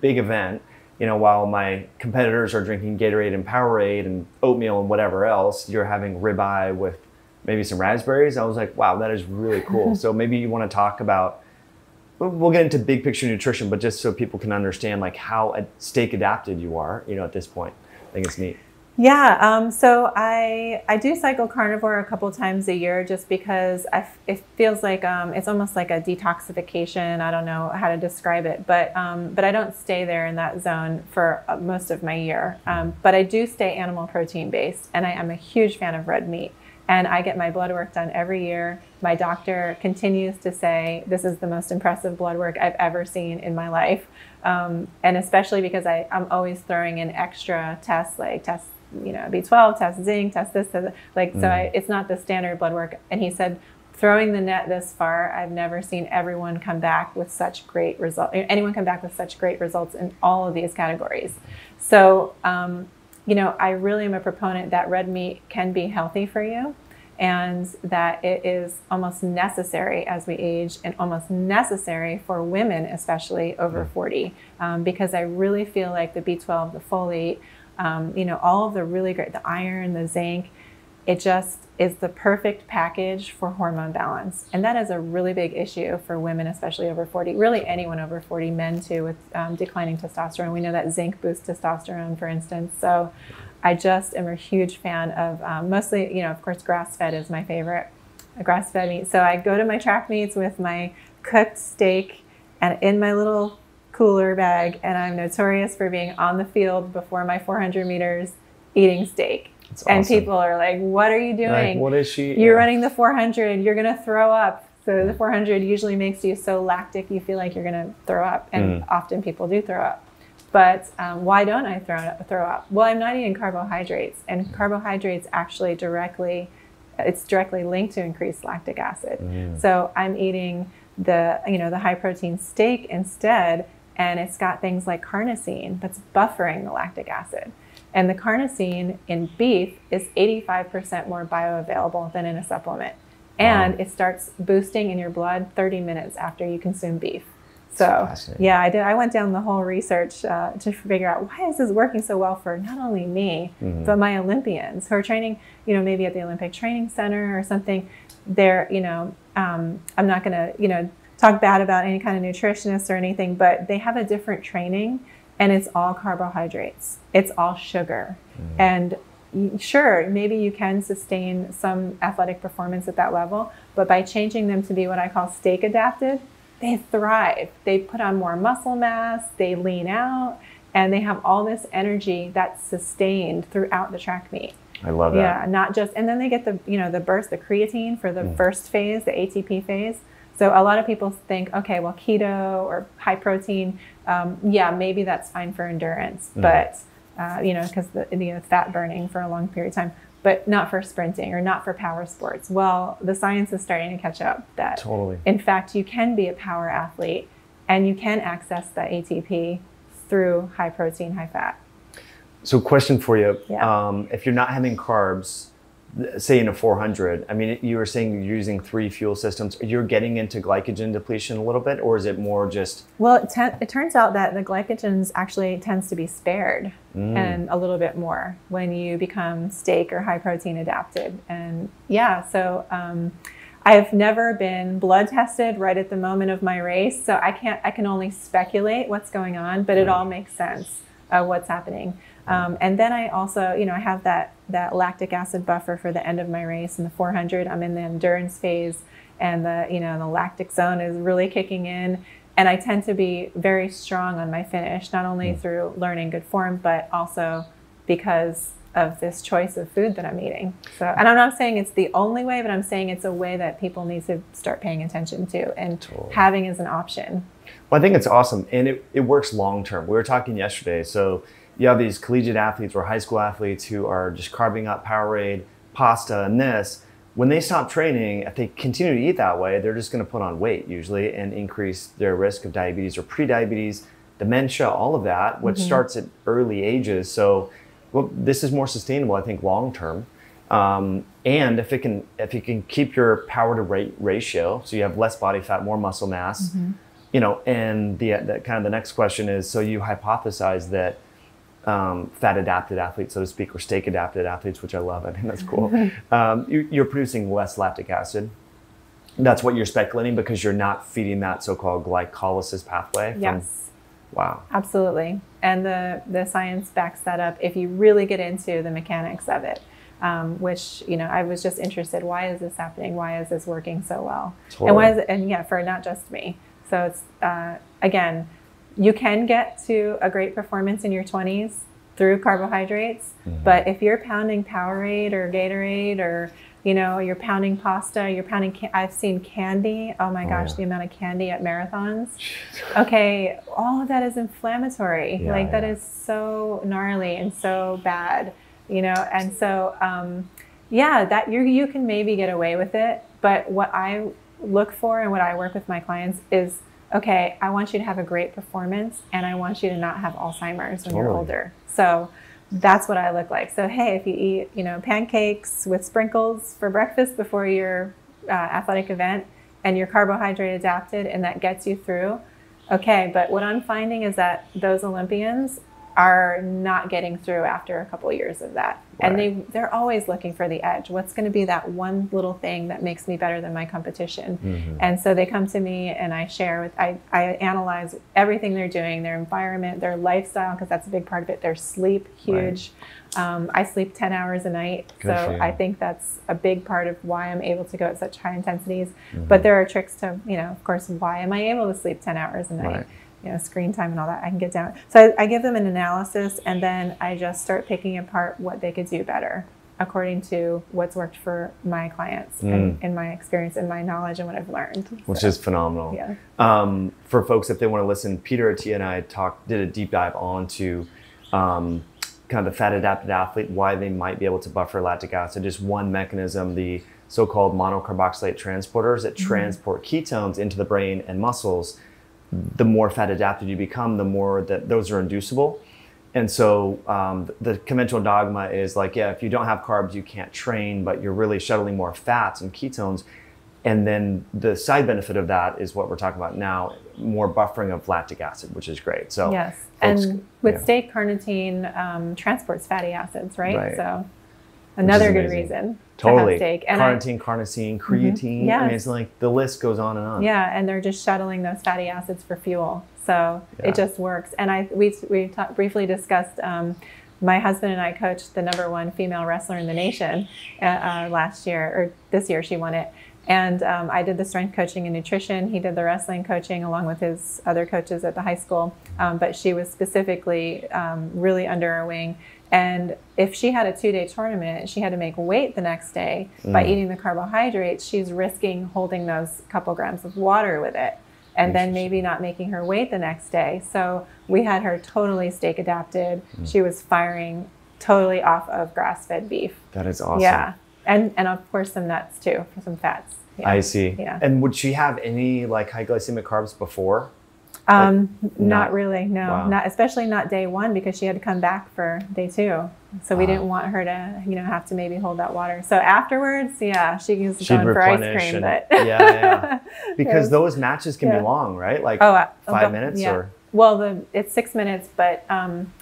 C: big event, you know, while my competitors are drinking Gatorade and Powerade and oatmeal and whatever else, you're having ribeye with maybe some raspberries. I was like, wow, that is really cool. so maybe you want to talk about we'll get into big picture nutrition, but just so people can understand like how steak adapted you are, you know, at this point. I think it's neat.
A: Yeah, um, so I I do cycle carnivore a couple times a year just because it feels like um, it's almost like a detoxification. I don't know how to describe it, but um, but I don't stay there in that zone for uh, most of my year. Um, but I do stay animal protein based, and I am a huge fan of red meat. And I get my blood work done every year. My doctor continues to say this is the most impressive blood work I've ever seen in my life. Um, and especially because I, I'm always throwing in extra tests like tests you know, B12, test zinc, test this, test, like, mm. so I, it's not the standard blood work. And he said, throwing the net this far, I've never seen everyone come back with such great results, anyone come back with such great results in all of these categories. So, um, you know, I really am a proponent that red meat can be healthy for you and that it is almost necessary as we age and almost necessary for women, especially over 40, um, because I really feel like the B12, the folate, um, you know, all of the really great, the iron, the zinc, it just is the perfect package for hormone balance. And that is a really big issue for women, especially over 40, really anyone over 40, men too, with um, declining testosterone. We know that zinc boosts testosterone, for instance. So I just am a huge fan of um, mostly, you know, of course, grass fed is my favorite, grass fed meat. So I go to my track meets with my cooked steak and in my little cooler bag, and I'm notorious for being on the field before my 400 meters eating steak. Awesome. And people are like, "What are you doing?
C: Like, what is she?
A: You're yeah. running the 400. You're gonna throw up." So the 400 usually makes you so lactic you feel like you're gonna throw up, and mm. often people do throw up. But um, why don't I throw throw up? Well, I'm not eating carbohydrates, and carbohydrates actually directly, it's directly linked to increased lactic acid. Mm. So I'm eating the you know the high protein steak instead and it's got things like carnosine that's buffering the lactic acid. And the carnosine in beef is 85% more bioavailable than in a supplement. And wow. it starts boosting in your blood 30 minutes after you consume beef. So, yeah, I did. I went down the whole research uh, to figure out why is this working so well for not only me, mm-hmm. but my Olympians who are training, you know, maybe at the Olympic Training Center or something. They're, you know, um, I'm not going to, you know, talk bad about any kind of nutritionist or anything, but they have a different training and it's all carbohydrates, it's all sugar. Mm. And sure, maybe you can sustain some athletic performance at that level, but by changing them to be what I call steak adapted, they thrive. They put on more muscle mass, they lean out, and they have all this energy that's sustained throughout the track meet.
C: I love that.
A: Yeah, not just, and then they get the, you know, the burst, the creatine for the mm. first phase, the ATP phase. So a lot of people think, okay, well, keto or high protein, um, yeah, maybe that's fine for endurance, mm. but uh, you know, because the you know, fat burning for a long period of time, but not for sprinting or not for power sports. Well, the science is starting to catch up that
C: totally.
A: In fact, you can be a power athlete and you can access the ATP through high protein, high fat.
C: So, question for you: yeah. um, If you're not having carbs, say in a 400 i mean you were saying you're using three fuel systems you're getting into glycogen depletion a little bit or is it more just
A: well it, te- it turns out that the glycogens actually tends to be spared mm. and a little bit more when you become steak or high protein adapted and yeah so um, I've never been blood tested right at the moment of my race, so I can't. I can only speculate what's going on, but it all makes sense of what's happening. Um, and then I also, you know, I have that that lactic acid buffer for the end of my race in the 400. I'm in the endurance phase, and the you know the lactic zone is really kicking in. And I tend to be very strong on my finish, not only mm. through learning good form, but also because of this choice of food that I'm eating. So, and I'm not saying it's the only way, but I'm saying it's a way that people need to start paying attention to and totally. having as an option.
C: Well, I think it's awesome, and it, it works long term. We were talking yesterday, so you have these collegiate athletes or high school athletes who are just carving up Powerade, pasta, and this. When they stop training, if they continue to eat that way, they're just going to put on weight usually and increase their risk of diabetes or prediabetes, dementia, all of that, which mm-hmm. starts at early ages. So, well, this is more sustainable, I think, long term. Um, and if it can, if you can keep your power to weight ratio, so you have less body fat, more muscle mass, mm-hmm. you know. And the, the kind of the next question is, so you hypothesize that um, fat adapted athletes, so to speak, or steak adapted athletes, which I love. I think that's cool. um, you, are producing less lactic acid. that's what you're speculating because you're not feeding that so-called glycolysis pathway. From,
A: Yes,
C: Wow.
A: absolutely. And the, the science backs that up if you really get into the mechanics of it. Um, which you know, I was just interested. Why is this happening? Why is this working so well? And why is it? And yeah, for not just me. So it's uh, again, you can get to a great performance in your 20s through carbohydrates. But if you're pounding Powerade or Gatorade or you know you're pounding pasta, you're pounding. Ca- I've seen candy. Oh my gosh,
C: yeah.
A: the amount of candy at marathons. Okay, all of that is inflammatory.
C: Yeah,
A: like that
C: yeah.
A: is so gnarly and so bad. You know, and so um, yeah, that you you can maybe get away with it. But what I look for and what I work with my clients is okay, I want you to have a great performance and I want you to not have Alzheimer's when you're older. So that's what I look like. So hey, if you eat, you know, pancakes with sprinkles for breakfast before your uh, athletic event and you're carbohydrate adapted and that gets you through, okay. But what I'm finding is that those Olympians are not getting through after a couple years of that. And they they're always looking for the edge. What's going to be that one little thing that makes me better than my competition? And so they come to me and I share with I, I analyze everything they're doing, their environment, their lifestyle, because that's a big part of it. Their sleep, huge. Um, I sleep 10 hours a night.
C: Good
A: so. I think that's a big part of why I'm able to go at such high intensities.
C: Mm-hmm.
A: But there are tricks to, you know, of course, why am I able to sleep 10 hours a night?
C: Right.
A: You know, screen time and all that. I can get down. So I, I give them an analysis and then I just start picking apart what they could do better according to what's worked for my clients and in my experience and my knowledge and what I've learned.
C: Mm. Which
A: So,
C: is phenomenal.
A: yeah.
C: Um, for folks, if they want to listen, Peter Attia and I talked, did a deep dive onto um, kind of the fat adapted athlete, why they might be able to buffer lactic acid. Just one mechanism, the so-called monocarboxylate transporters that transport ketones into the brain and muscles. The more fat adapted you become, the more that those are inducible. And so um, the conventional dogma is like, yeah, if you don't have carbs, you can't train, but you're really shuttling more fats and ketones. And then the side benefit of that is what we're talking about now more buffering of lactic acid, which is great. So,
A: Yes.
C: folks-
A: And with
C: yeah.
A: steak, carnitine um, transports fatty acids, right?
C: Right.
A: So another good reason
C: totally.
A: to have. And
C: carnitine, carnosine, creatine. I mean, it's like the list goes on and on.
A: Yeah, and they're just shuttling those fatty acids for fuel. So
C: Yeah.
A: it just works. And I we we ta- briefly discussed. Um, my husband and I coached the number one female wrestler in the nation uh, uh, last year, or this year she won it. And um, I did the strength coaching and nutrition. He did the wrestling coaching along with his other coaches at the high school. Um, but she was specifically um, really under our wing. And if she had a two day tournament, she had to make weight the next day by mm. eating the carbohydrates. She's risking holding those couple grams of water with it and then maybe not making her weight the next day. So we had her totally steak adapted. Mm. She was firing totally off of grass fed beef.
C: That is awesome.
A: Yeah. And, and of course, some nuts too, for some fats. Yeah.
C: I see.
A: Yeah.
C: And would she have any like high glycemic carbs before?
A: Um,
C: not-
A: not, really, no,
C: Wow.
A: not especially not day one because she had to come back for day two. So we didn't want her to, you know, have to maybe hold that water. So afterwards, yeah, she was
C: She'd
A: going for ice
C: replenish
A: cream,
C: and-
A: but
C: yeah, yeah. Because
A: Yes.
C: those matches can
A: Yeah.
C: be long, right? Like
A: oh, uh,
C: five
A: about-
C: minutes
A: yeah.
C: or
A: well, the it's six minutes, but um,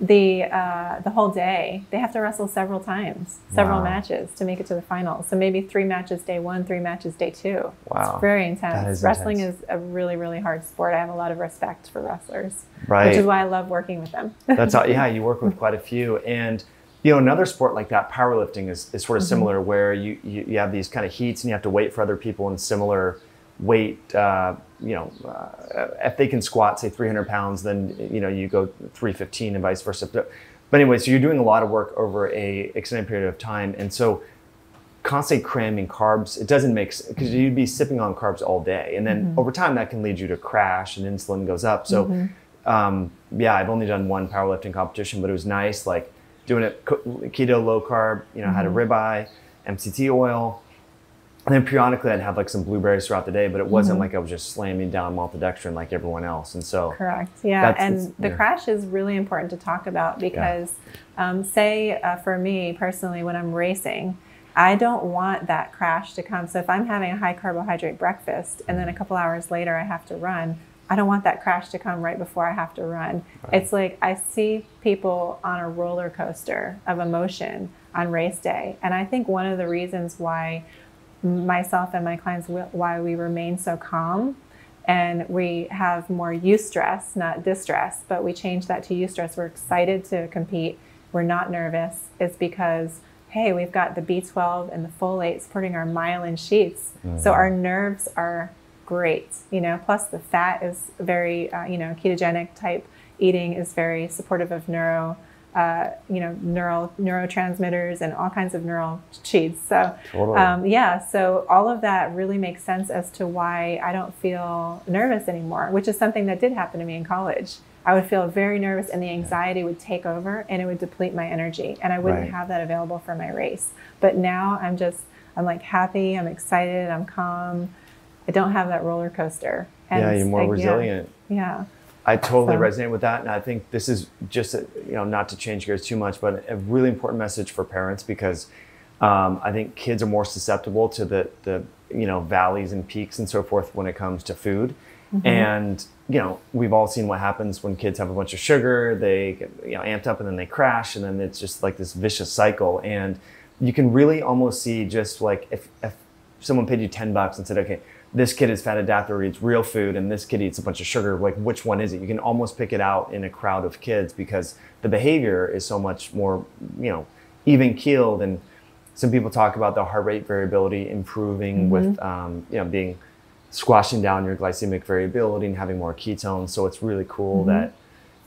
A: the uh, the whole day they have to wrestle several times, several
C: Wow.
A: matches to make it to the finals. So maybe three matches day one, three matches day two.
C: Wow.
A: it's very intense.
C: is
A: Wrestling
C: intense.
A: is a really really hard sport. I have a lot of respect for wrestlers,
C: right.
A: which is why I love working with them.
C: That's all, yeah, you work with quite a few. And, you know, another sport like that, powerlifting, is, is sort of similar where you, you, you have these kind of heats and you have to wait for other people in similar weight. Uh, you know, uh, if they can squat, say 300 pounds, then, you know, you go 315 and vice versa. But, but anyway, so you're doing a lot of work over a extended period of time. And so constantly cramming carbs, it doesn't make sense because you'd be sipping on carbs all day. And then over time, that can lead you to crash and insulin goes up. So, um, yeah, I've only done one powerlifting competition, but it was nice, like doing it keto, low carb. You know, had a ribeye, MCT oil, and then periodically I'd have like some blueberries throughout the day. But it wasn't like I was just slamming down maltodextrin like everyone else. And so,
A: Correct. Yeah, and the
C: yeah.
A: crash is really important to talk about because, um, say, uh, for me personally, when I'm racing, I don't want that crash to come. So if I'm having a high carbohydrate breakfast and then a couple hours later I have to run, I don't want that crash to come right before I have to run. It's like I see people on a roller coaster of emotion on race day, and I think one of the reasons why myself and my clients why we remain so calm and we have more eustress, not distress, but we change that to eustress. We're excited to compete. We're not nervous. It's because, hey, we've got the B12 and the folate supporting our myelin sheaths. Mm-hmm. So our nerves are great, you know, plus the fat is very, uh, you know, ketogenic type eating is very supportive of neuro uh, you know, neural neurotransmitters and all kinds of neural sheaths. So, totally. um, yeah, so all of that really makes sense as to why I don't feel nervous anymore, which is something that did happen to me in college. I would feel very nervous, and the anxiety would take over, and it would deplete my energy, and I wouldn't right. have that available for my race. But now I'm just, I'm like happy, I'm excited, I'm calm. I don't have that roller coaster.
C: And yeah, you're more I, resilient.
A: yeah. yeah.
C: I totally so. resonate with that, and I think this is just a, you know not to change gears too much, but a really important message for parents because um, I think kids are more susceptible to the the you know valleys and peaks and so forth when it comes to food, mm-hmm. and you know we've all seen what happens when kids have a bunch of sugar, they get you know amped up and then they crash, and then it's just like this vicious cycle, and you can really almost see just like if if someone paid you ten bucks and said, okay this kid is fat or eats real food and this kid eats a bunch of sugar like which one is it you can almost pick it out in a crowd of kids because the behavior is so much more you know even keeled and some people talk about the heart rate variability improving mm-hmm. with um, you know being squashing down your glycemic variability and having more ketones so it's really cool mm-hmm. that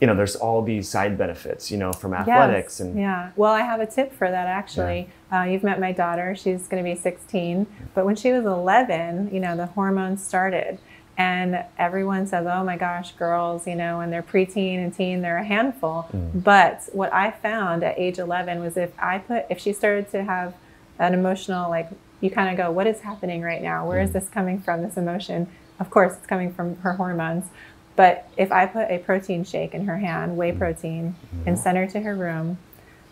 C: you know, there's all these side benefits, you know, from athletics
A: yes. and yeah. Well, I have a tip for that actually. Yeah. Uh, you've met my daughter; she's going to be 16. But when she was 11, you know, the hormones started, and everyone says, "Oh my gosh, girls, you know, when they're preteen and teen, they're a handful." Mm. But what I found at age 11 was if I put, if she started to have an emotional, like, you kind of go, "What is happening right now? Where mm. is this coming from? This emotion?" Of course, it's coming from her hormones. But if I put a protein shake in her hand, whey protein, and sent her to her room,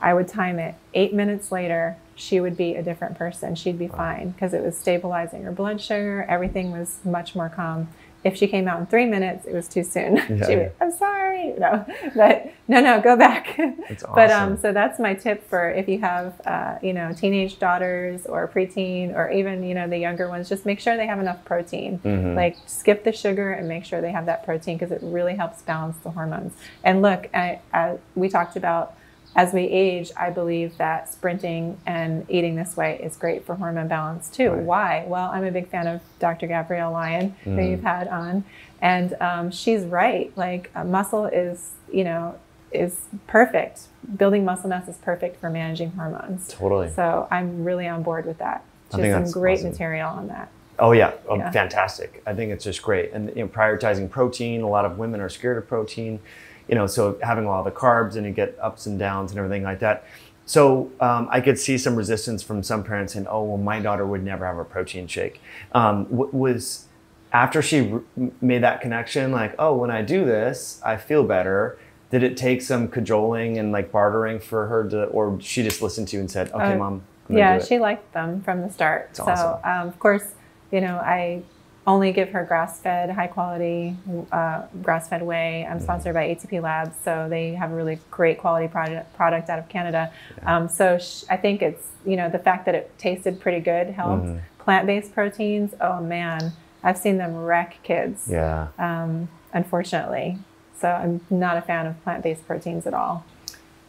A: I would time it. Eight minutes later, she would be a different person. She'd be fine because it was stabilizing her blood sugar. Everything was much more calm if she came out in three minutes, it was too soon. Yeah, she would, I'm sorry, no, but no, no, go back. Awesome. But um, so that's my tip for if you have, uh, you know, teenage daughters or preteen or even you know the younger ones, just make sure they have enough protein. Mm-hmm. Like skip the sugar and make sure they have that protein because it really helps balance the hormones. And look, I, I, we talked about as we age, I believe that sprinting and eating this way is great for hormone balance too. Right. Why? Well, I'm a big fan of Dr. Gabrielle Lyon, mm. who you've had on, and um, she's right. Like muscle is, you know, is perfect. Building muscle mass is perfect for managing hormones.
C: Totally.
A: So I'm really on board with that. Just some great awesome. material on that.
C: Oh yeah. oh yeah, fantastic. I think it's just great. And you know, prioritizing protein. A lot of women are scared of protein you know, so having a lot of the carbs and you get ups and downs and everything like that. So um, I could see some resistance from some parents saying, "Oh, well, my daughter would never have a protein shake." Um, was after she made that connection, like, "Oh, when I do this, I feel better." Did it take some cajoling and like bartering for her to, or she just listened to you and said, "Okay, uh, mom."
A: Yeah, she liked them from the start. That's so awesome. um, of course, you know, I only give her grass-fed, high-quality uh, grass-fed whey. I'm sponsored by ATP Labs, so they have a really great quality product product out of Canada. Um, so sh- I think it's you know the fact that it tasted pretty good helped. Mm-hmm. Plant-based proteins, oh man, I've seen them wreck kids.
C: Yeah.
A: Um, unfortunately, so I'm not a fan of plant-based proteins at all.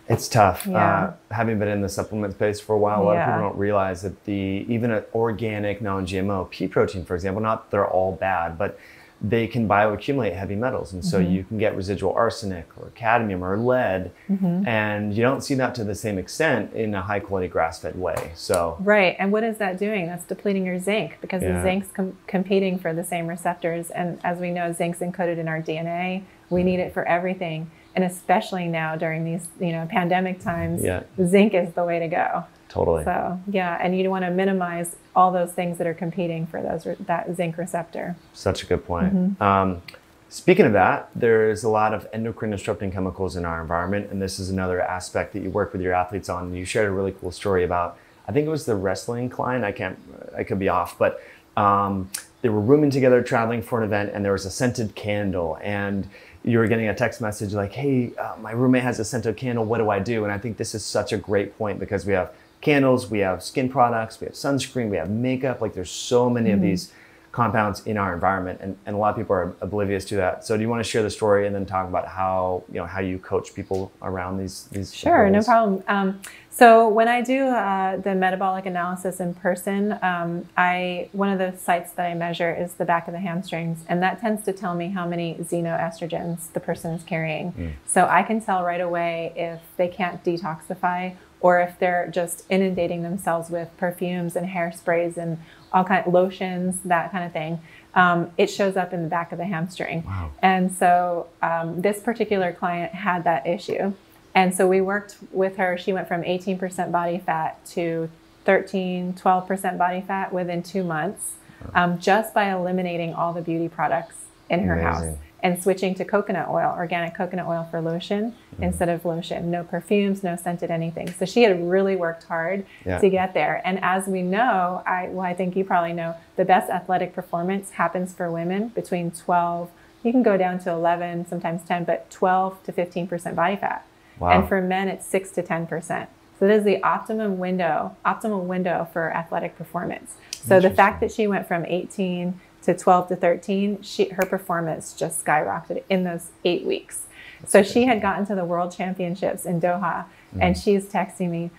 C: It's tough. Yeah. Uh, having been in the supplement space for a while, a lot yeah. of people don't realize that the even an organic non-GMO pea protein, for example, not they're all bad, but they can bioaccumulate heavy metals, and so mm-hmm. you can get residual arsenic or cadmium or lead, mm-hmm. and you don't see that to the same extent in a high-quality grass-fed whey. So
A: right, and what is that doing? That's depleting your zinc because yeah. the zinc's com- competing for the same receptors, and as we know, zinc's encoded in our DNA. We need it for everything and especially now during these you know pandemic times yeah. zinc is the way to go
C: totally
A: so yeah and you want to minimize all those things that are competing for those that zinc receptor
C: such a good point mm-hmm. um, speaking of that there's a lot of endocrine disrupting chemicals in our environment and this is another aspect that you work with your athletes on you shared a really cool story about i think it was the wrestling client i can't i could be off but um, they were rooming together traveling for an event and there was a scented candle and you were getting a text message like, hey, uh, my roommate has a scented candle. What do I do? And I think this is such a great point because we have candles, we have skin products, we have sunscreen, we have makeup. Like there's so many of these compounds in our environment and, and a lot of people are oblivious to that. So do you want to share the story and then talk about how you know how you coach people around these these
A: sure no problem. Um, so when i do uh, the metabolic analysis in person um, i one of the sites that i measure is the back of the hamstrings and that tends to tell me how many xenoestrogens the person is carrying. Mm. so i can tell right away if they can't detoxify or if they're just inundating themselves with perfumes and hairsprays and all kind of lotions, that kind of thing. Um, it shows up in the back of the hamstring. Wow. And so um, this particular client had that issue. And so we worked with her. She went from 18% body fat to 13, 12% body fat within two months um, just by eliminating all the beauty products in her Amazing. house and switching to coconut oil, organic coconut oil for lotion mm. instead of lotion. No perfumes, no scented anything. So she had really worked hard yeah. to get there. And as we know, I well, I think you probably know, the best athletic performance happens for women between 12, you can go down to 11, sometimes 10, but 12 to 15% body fat. Wow. And for men, it's 6 to 10%. So this is the optimum window, optimal window for athletic performance. So the fact that she went from 18 to 12 to 13, she, her performance just skyrocketed in those eight weeks. So she had gotten to the world championships in Doha, mm-hmm. and she's texting me,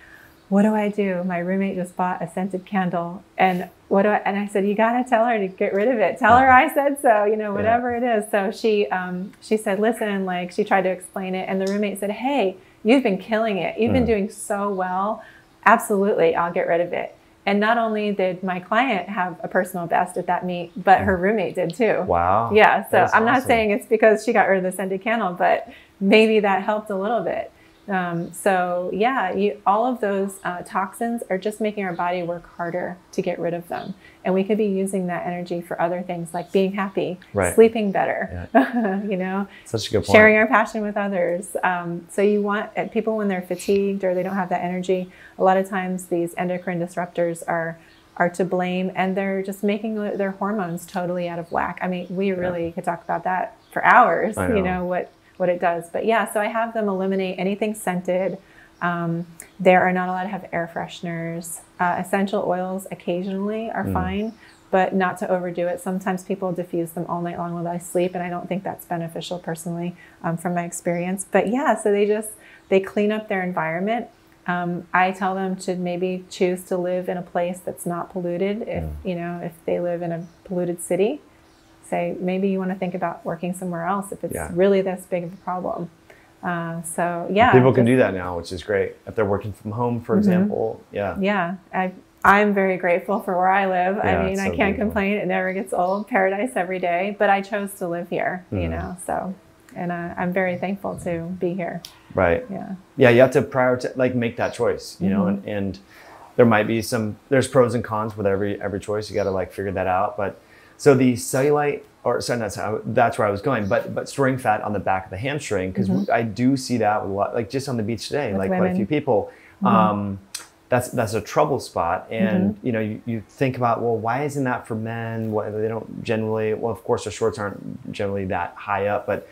A: "What do I do? My roommate just bought a scented candle, and what do I?" And I said, "You got to tell her to get rid of it. Tell her I said so. You know, whatever yeah. it is." So she um, she said, "Listen," like she tried to explain it, and the roommate said, "Hey, you've been killing it. You've mm. been doing so well. Absolutely, I'll get rid of it." And not only did my client have a personal best at that meet, but her mm. roommate did too.
C: Wow.
A: Yeah. So I'm not saying it's because she got rid of the scented candle, but maybe that helped a little bit. Um, so yeah, you, all of those uh, toxins are just making our body work harder to get rid of them, and we could be using that energy for other things like being happy, right. sleeping better, yeah. you know,
C: such a good point.
A: sharing our passion with others. Um, so you want uh, people when they're fatigued or they don't have that energy. A lot of times these endocrine disruptors are are to blame, and they're just making their hormones totally out of whack. I mean, we really yeah. could talk about that for hours. Know. You know what what it does. But yeah, so I have them eliminate anything scented. Um, there are not allowed to have air fresheners. Uh, essential oils occasionally are mm. fine, but not to overdo it. Sometimes people diffuse them all night long while they sleep, and I don't think that's beneficial personally um, from my experience. But yeah, so they just they clean up their environment. Um, I tell them to maybe choose to live in a place that's not polluted. If mm. you know if they live in a polluted city, say maybe you want to think about working somewhere else if it's yeah. really this big of a problem. Uh, so yeah,
C: people can do that now, which is great. If they're working from home, for mm-hmm. example, yeah,
A: yeah. I I'm very grateful for where I live. Yeah, I mean, so I can't beautiful. complain. It never gets old. Paradise every day. But I chose to live here. Mm-hmm. You know, so and uh, I'm very thankful to be here.
C: Right. Yeah. Yeah. You have to prioritize, like, make that choice. You mm-hmm. know, and, and there might be some. There's pros and cons with every every choice. You got to like figure that out, but so the cellulite, or sorry, that's how, that's where I was going, but but storing fat on the back of the hamstring because mm-hmm. I do see that with a lot, like just on the beach today, with like women. quite a few people. Mm-hmm. Um, that's that's a trouble spot, and mm-hmm. you know you, you think about well, why isn't that for men? What, they don't generally. Well, of course, their shorts aren't generally that high up, but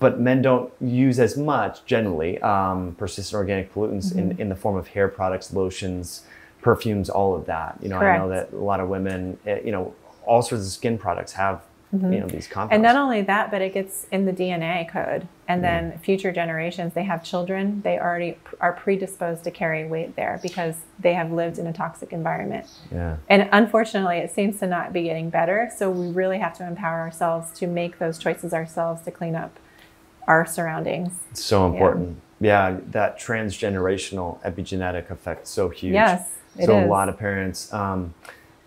C: but men don't use as much generally um, persistent organic pollutants in, mm-hmm. in the form of hair products, lotions, perfumes, all of that. You know, Correct. I know that a lot of women, eh, you know, all sorts of skin products have mm-hmm. you know these compounds.
A: And not only that, but it gets in the DNA code. And then future generations, they have children, they already are predisposed to carry weight there because they have lived in a toxic environment.
C: Yeah.
A: And unfortunately, it seems to not be getting better. So we really have to empower ourselves to make those choices ourselves to clean up our surroundings.
C: It's so important. Yeah, yeah that transgenerational epigenetic effect so huge.
A: Yes.
C: so a lot of parents um,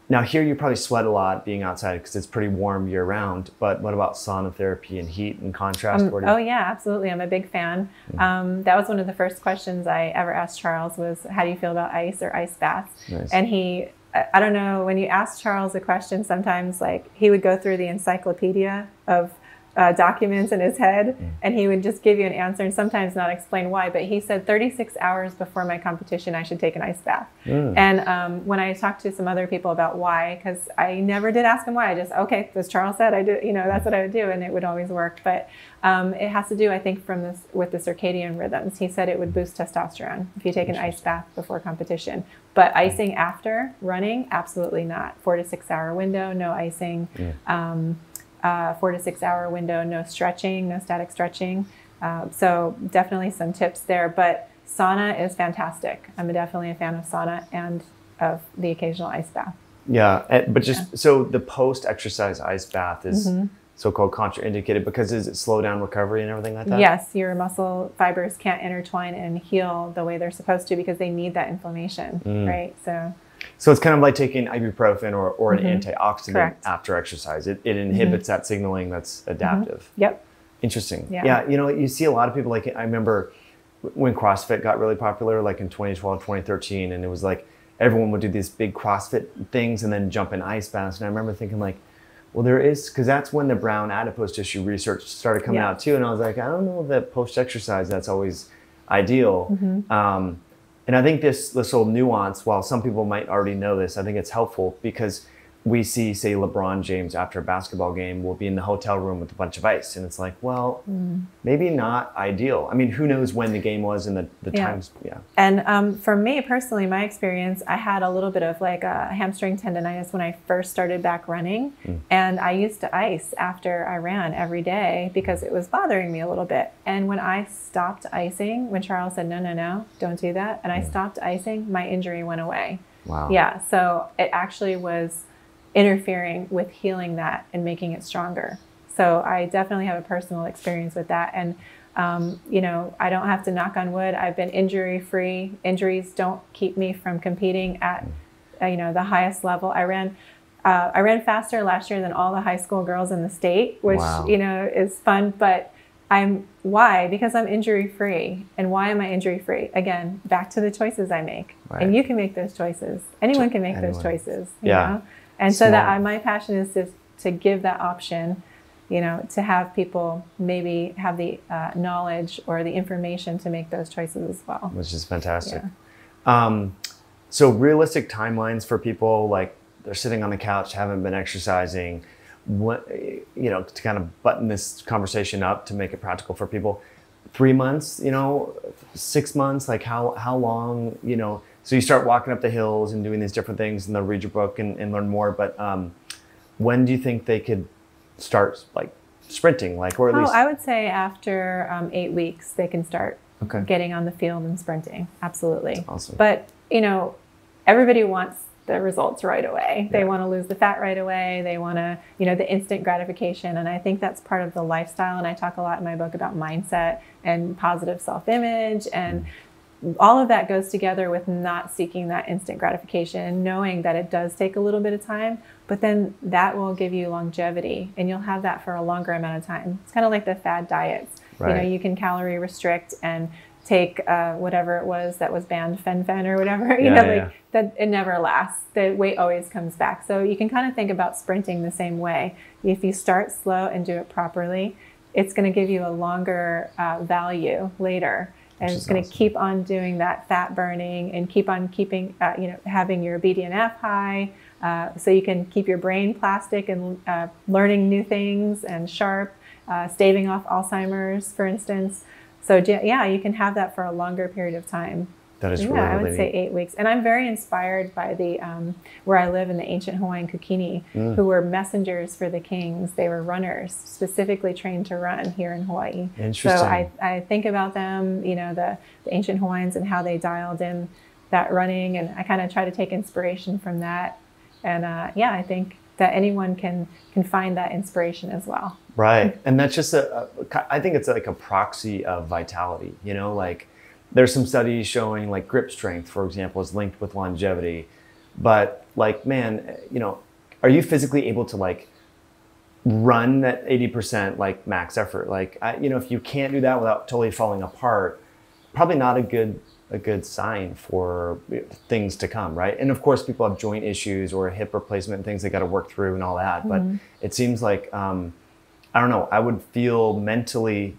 C: now here you probably sweat a lot being outside because it's pretty warm year round. But what about sauna therapy and heat and contrast?
A: Um, oh yeah, absolutely. I'm a big fan. Mm. Um, that was one of the first questions I ever asked Charles was, "How do you feel about ice or ice baths?" Nice. And he, I don't know, when you ask Charles a question, sometimes like he would go through the encyclopedia of uh, documents in his head and he would just give you an answer and sometimes not explain why. But he said 36 hours before my competition, I should take an ice bath. And um, when I talked to some other people about why, because I never did ask him why, I just, okay, as Charles said, I do, you know, that's what I would do and it would always work. But um, it has to do, I think, from this with the circadian rhythms. He said it would boost testosterone if you take an ice bath before competition. But icing after running, absolutely not. Four to six hour window, no icing. Um, uh, four to six hour window, no stretching, no static stretching. Uh, so definitely some tips there. But sauna is fantastic. I'm definitely a fan of sauna and of the occasional ice bath.
C: Yeah, but just so the post-exercise ice bath is
A: Mm-hmm.
C: so-called contraindicated because does it slow down recovery and everything like that?
A: Yes, your muscle fibers can't intertwine and heal the way they're supposed to because they need that inflammation,
C: Mm.
A: right? So
C: So it's kind of like taking ibuprofen or, or an antioxidant
A: Mm-hmm. Correct. Mm-hmm.
C: after exercise. It, it inhibits that signaling that's adaptive.
A: yep,
C: Interesting.
A: Yeah.
C: Yeah. you know, you see a lot of people like I remember when CrossFit got really popular, like in 2012, 2013, and it was like everyone would do these big CrossFit things and then jump in ice baths. And I remember thinking like, well, there is because that's when the brown adipose tissue research started coming
A: Yeah.
C: out too. And I was like, I don't know that post exercise that's always ideal.
A: Mm-hmm.
C: Um, and I think this this little nuance, while some people might already know this, I think it's helpful because we see, say, LeBron James after a basketball game will be in the hotel room with a bunch of ice, and it's like, well,
A: Mm.
C: maybe not ideal. I mean, who knows when the game was and the the
A: Yeah.
C: times? Yeah.
A: And um, for me personally, my experience, I had a little bit of like a hamstring tendonitis when I first started back running. And I used to ice after I ran every day because it was bothering me a little bit. And when I stopped icing, when Charles said, no, no, no, don't do that, and I stopped icing, my injury went away.
C: Wow.
A: Yeah. So it actually was interfering with healing that and making it stronger. So I definitely have a personal experience with that. And, um, you know, I don't have to knock on wood. I've been injury free. Injuries don't keep me from competing at, uh, you know, the highest level. I ran. Uh, I ran faster last year than all the high school girls in the state, which
C: Wow.
A: you know is fun. But I'm why because I'm injury free. And why am I injury free? Again, back to the choices I make.
C: Right.
A: And you can make those choices. Anyone can make those choices. You
C: Yeah.
A: Know? And so that I, my passion is to, to give that option, you know, to have people maybe have the uh, knowledge or the information to make those choices as well.
C: which is fantastic. Yeah. Um, so realistic timelines for people like they're sitting on the couch, haven't been exercising. What you know to kind of button this conversation up to make it practical for people. Three months, you know, six months. Like how how long, you know? So you start walking up the hills and doing these different things, and they'll read your book and, and learn more. But um, when do you think they could start like sprinting, like or at
A: Oh,
C: least?
A: I would say after um, eight weeks, they can start
C: Okay.
A: getting on the field and sprinting. Absolutely.
C: awesome.
A: But, you know, everybody wants the results right away. They
C: Yeah.
A: want to lose the fat right away. They want to, you know, the instant gratification. And I think that's part of the lifestyle. And I talk a lot in my book about mindset and positive self image. And all of that goes together with not seeking that instant gratification, knowing that it does take a little bit of time, but then that will give you longevity and you'll have that for a longer amount of time. It's kind of like the fad diets. You know, you can calorie restrict and take uh, whatever it was that was banned, fen-phen or whatever. You
C: Yeah,
A: know,
C: yeah.
A: like that it never lasts. The weight always comes back. So you can kind of think about sprinting the same way. If you start slow and do it properly, it's going to give you a longer uh, value later. And it's going to keep on doing that fat burning and keep on keeping, uh, you know, having your BDNF high, uh, so you can keep your brain plastic and uh, learning new things and sharp, uh, staving off Alzheimer's, for instance. So yeah, you can have that for a longer period of time.
C: That is
A: yeah,
C: really,
A: I would say eight weeks. And I'm very inspired by the um, where I live in the ancient Hawaiian Kukini,
C: Mm.
A: who were messengers for the kings. They were runners, specifically trained to run here in Hawaii.
C: Interesting.
A: So I, I think about them, you know, the, the ancient Hawaiians and how they dialed in that running, and I kind of try to take inspiration from that. And uh, yeah, I think that anyone can can find that inspiration as well.
C: Right. And that's just a, a, I think it's like a proxy of vitality, you know, like there's some studies showing like grip strength, for example, is linked with longevity. But like, man, you know, are you physically able to like run that 80% like max effort? Like, I, you know, if you can't do that without totally falling apart, probably not a good a good sign for things to come, right? And of course, people have joint issues or hip replacement things they got to work through and all that. But it seems like um, I don't know, I would feel mentally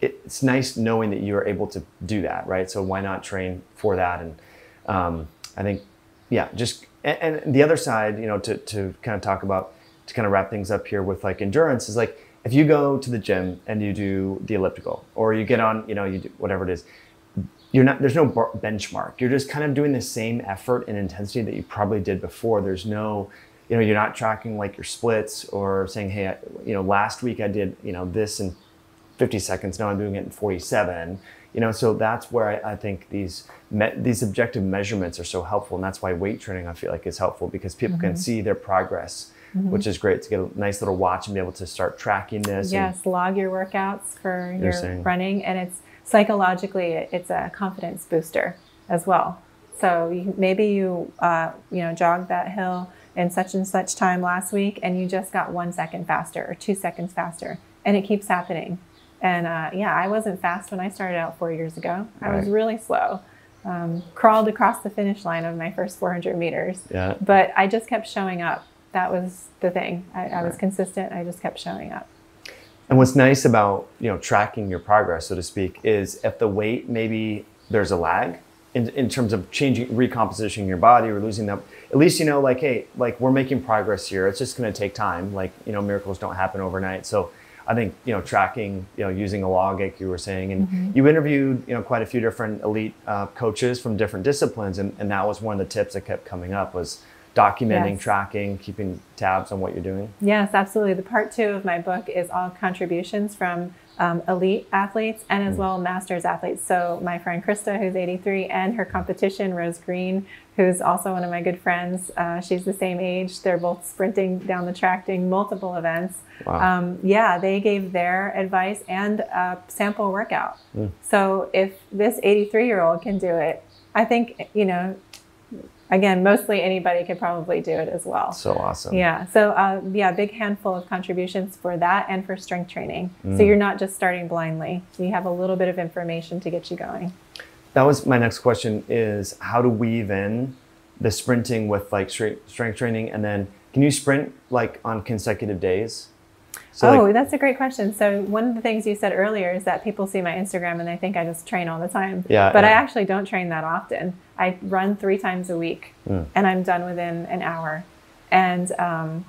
C: it's nice knowing that you're able to do that, right? So why not train for that? And um, I think, yeah, just and, and, the other side, you know, to to kind of talk about to kind of wrap things up here with like endurance is like if you go to the gym and you do the elliptical or you get on, you know, you do whatever it is, you're not there's no benchmark. You're just kind of doing the same effort and intensity that you probably did before. There's no you know, you're not tracking like your splits or saying, hey, I, you know, last week I did, you know, this in 50 seconds. Now I'm doing it in 47. You know, so that's where I, I think these me- these objective measurements are so helpful, and that's why weight training I feel like is helpful because people mm-hmm. can see their progress. Mm-hmm. Which is great to get a nice little watch and be able to start tracking this.
A: Yes, log your workouts for your running, and it's psychologically it's a confidence booster as well. So you, maybe you uh, you know jog that hill in such and such time last week, and you just got one second faster or two seconds faster, and it keeps happening. And uh, yeah, I wasn't fast when I started out four years ago. I was really slow. Um, crawled across the finish line of my first 400 meters.
C: Yeah.
A: But I just kept showing up. That was the thing. I, I was consistent. I just kept showing up.
C: And what's nice about you know tracking your progress, so to speak, is if the weight maybe there's a lag in, in terms of changing, recompositioning your body or losing that. At least you know, like, hey, like we're making progress here. It's just going to take time. Like you know, miracles don't happen overnight. So I think you know tracking, you know, using a log like you were saying, and mm-hmm. you interviewed you know quite a few different elite uh, coaches from different disciplines, and, and that was one of the tips that kept coming up was documenting, yes. tracking, keeping tabs on what you're doing.
A: Yes, absolutely. The part two of my book is all contributions from um, elite athletes and as mm. well masters athletes. So my friend Krista, who's 83, and her competition, Rose Green, who's also one of my good friends. Uh, she's the same age. They're both sprinting down the track, doing multiple events. Wow. Um, yeah, they gave their advice and a sample workout. Mm. So if this 83 year old can do it, I think, you know, again, mostly anybody could probably do it as well.
C: So awesome.
A: Yeah. So uh, yeah, big handful of contributions for that and for strength training. Mm. So you're not just starting blindly. You have a little bit of information to get you going.
C: That was my next question: is how to weave in the sprinting with like strength training, and then can you sprint like on consecutive days?
A: So oh, like, that's a great question. So one of the things you said earlier is that people see my Instagram and they think I just train all the time.
C: Yeah.
A: But
C: yeah.
A: I actually don't train that often. I run three times a week, mm. and I'm done within an hour, and um,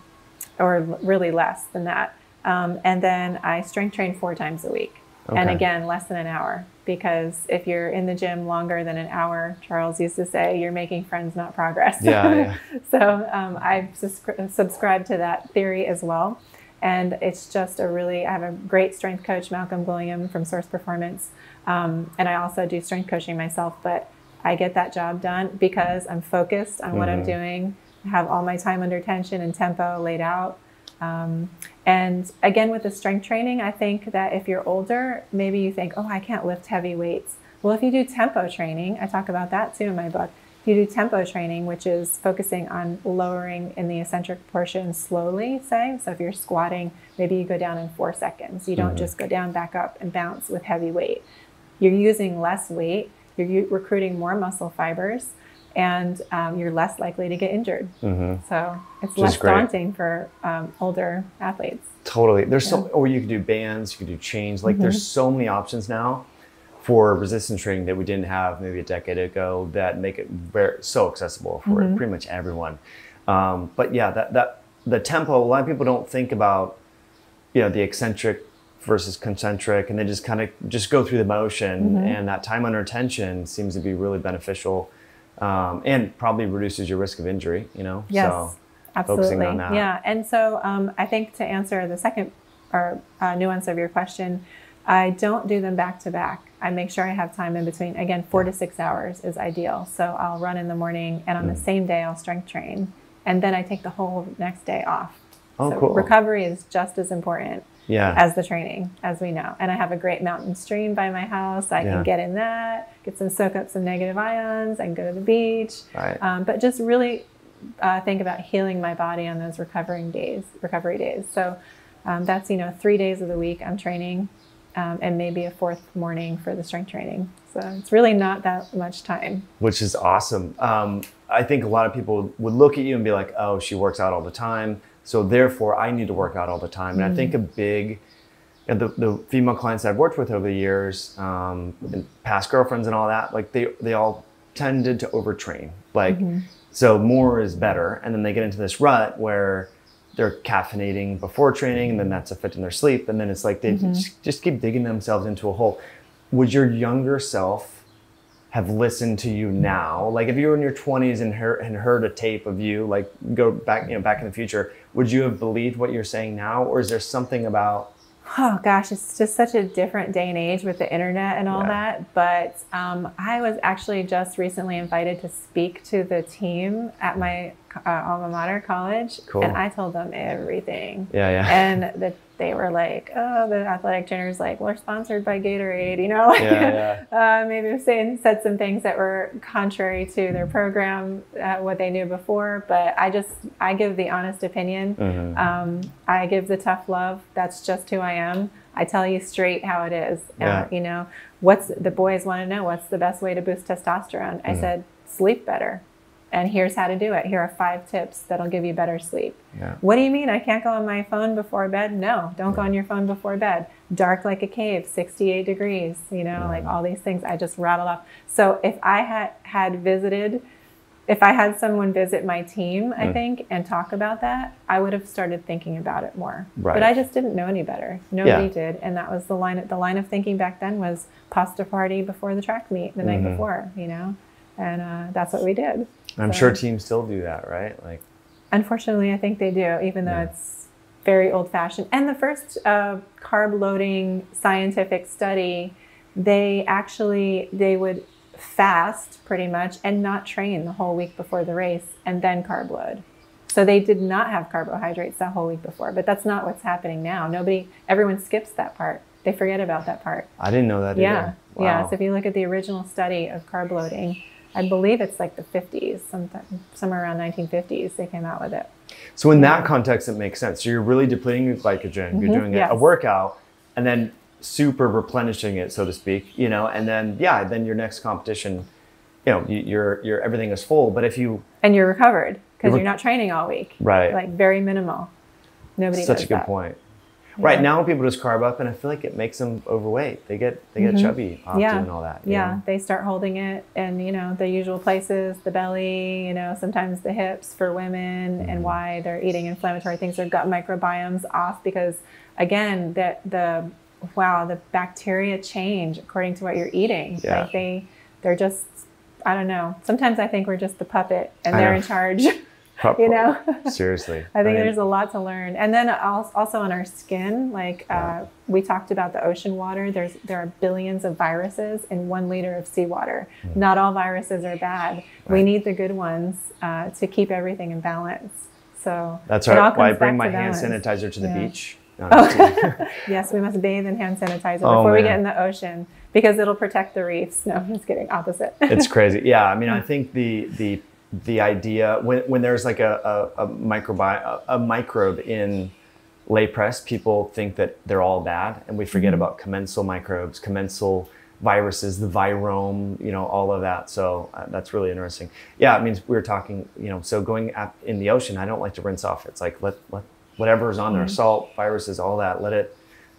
A: or really less than that. Um, and then I strength train four times a week, okay. and again less than an hour because if you're in the gym longer than an hour, Charles used to say, you're making friends, not progress.
C: Yeah. yeah.
A: so um, I subscribe to that theory as well. And it's just a really, I have a great strength coach, Malcolm William from Source Performance. Um, and I also do strength coaching myself, but I get that job done because I'm focused on what mm-hmm. I'm doing. I have all my time under tension and tempo laid out. Um, and again, with the strength training, I think that if you're older, maybe you think, oh, I can't lift heavy weights. Well, if you do tempo training, I talk about that too in my book. You do tempo training, which is focusing on lowering in the eccentric portion slowly, say, so if you're squatting, maybe you go down in four seconds. You don't mm-hmm. just go down, back up, and bounce with heavy weight. You're using less weight you're recruiting more muscle fibers and um, you're less likely to get injured. Mm-hmm. So it's Which less daunting for um, older athletes.
C: Totally. There's yeah. so, or you could do bands, you could do chains. Like mm-hmm. there's so many options now for resistance training that we didn't have maybe a decade ago that make it very so accessible for mm-hmm. pretty much everyone. Um, but yeah, that that the tempo. A lot of people don't think about you know the eccentric versus concentric and they just kind of just go through the motion mm-hmm. and that time under tension seems to be really beneficial um, and probably reduces your risk of injury you know
A: yes so absolutely yeah and so um, i think to answer the second or uh, nuance of your question i don't do them back to back i make sure i have time in between again four to six hours is ideal so i'll run in the morning and on mm. the same day i'll strength train and then i take the whole next day off
C: oh,
A: so
C: cool.
A: recovery is just as important
C: yeah.
A: as the training, as we know. And I have a great mountain stream by my house. I yeah. can get in that, get some soak up some negative ions. I can go to the beach.
C: Right.
A: Um, but just really uh, think about healing my body on those recovering days, recovery days. So um, that's you know three days of the week I'm training, um, and maybe a fourth morning for the strength training. So it's really not that much time.
C: Which is awesome. Um, I think a lot of people would look at you and be like, "Oh, she works out all the time." So therefore, I need to work out all the time. And I think a big and the, the female clients I've worked with over the years, um, and past girlfriends and all that, like they they all tended to overtrain. Like so more is better. And then they get into this rut where they're caffeinating before training and then that's affecting their sleep. And then it's like they just, just keep digging themselves into a hole. Would your younger self have listened to you now? Like if you were in your 20s and heard, and heard a tape of you, like go back, you know, back in the future, would you have believed what you're saying now? Or is there something about
A: Oh gosh, it's just such a different day and age with the internet and all
C: Yeah.
A: that. But um, I was actually just recently invited to speak to the team at my uh, alma mater college,
C: Cool.
A: and I told them everything.
C: Yeah, yeah.
A: And that they were like, "Oh, the athletic trainers like we're sponsored by Gatorade," you know.
C: Yeah,
A: uh, maybe saying said some things that were contrary to their program, uh, what they knew before. But I just I give the honest opinion.
C: Mhm.
A: Um, I give the tough love. That's just who I am. I tell you straight how it is.
C: Yeah.
A: Uh, you know, what's the boys want to know? What's the best way to boost testosterone? I said, sleep better. And here's how to do it. Here are five tips that'll give you better sleep.
C: Yeah.
A: What do you mean? I can't go on my phone before bed? No, don't go on your phone before bed. Dark like a cave, 68 degrees, you know, like all these things I just rattled off. So if I had had visited, if I had someone visit my team, I
C: Mm.
A: think, and talk about that, I would have started thinking about it more.
C: Right.
A: But I just didn't know any better. Nobody
C: Yeah.
A: did, and that was the line. The line of thinking back then was pasta party before the track meet the night
C: Mhm.
A: before, you know, and uh, that's what we did.
C: I'm
A: So-
C: sure teams still do that, right? Like,
A: Unfortunately, I think they do, even though
C: Yeah.
A: it's very old fashioned. And the first uh, carb loading scientific study, they actually they would fast pretty much and not train the whole week before the race and then carb load. So they did not have carbohydrates that whole week before, but that's not what's happening now. Nobody, everyone skips that part. They forget about that part.
C: I didn't know that
A: Yeah,
C: either.
A: yeah. So if you look at the original study of carb loading, I believe it's like the 50s, sometime, somewhere around 1950s, they came out with it.
C: So in that context, it makes sense. So you're really depleting your glycogen. You're
A: Mhm,
C: doing a- a workout, and then super replenishing it, so to speak. You know, and then yeah, then your next competition, you know, you, your your everything is full. But if you
A: And you're recovered because
C: You're
A: you're, not training all week.
C: Right.
A: Like very minimal. Nobody
C: such a good
A: that.
C: point. Right
A: Yeah.
C: now, people just carb up, and I feel like it makes them overweight. They get they get chubby often
A: Mm-hmm. Yeah.
C: and all that.
A: Yeah,
C: know?
A: they start holding it and you know the usual places, the belly, you know, sometimes the hips for women
C: Mm-hmm.
A: and why they're eating inflammatory things, their gut microbiomes off because again, that the wow, the bacteria change according to what you're eating.
C: Yeah.
A: Like they they're just I don't know. Sometimes I think we're just the puppet and
C: I
A: they're
C: know.
A: in charge. You know?
C: Seriously.
A: I think
C: mean,
A: there's a lot to learn, and then al- also on our skin, like uh, we talked about the ocean water. There's there are billions of viruses in one liter of seawater. Not all viruses are bad. We
C: Hmm.
A: Need the good ones uh, to keep everything in balance. So
C: That's right. Why I bring my hand sanitizer to the
A: Yeah.
C: beach. No, I'm just kidding.
A: Yes, we must bathe in hand sanitizer
C: Oh,
A: before we get in the ocean because it'll protect the reefs. No, I'm just kidding. Opposite.
C: it's crazy. Yeah, I mean, I think the the the idea when when there's like a a, a microbi a, a microbe in lay press, people think that they're all bad, and we forget about commensal microbes, commensal viruses, the virome, you know, all of that. So uh, that's really interesting. Yeah, it means we were talking, you know, so going up in the ocean, I don't like to rinse off. It's like let let whatever's on there, salt, viruses, all that, let it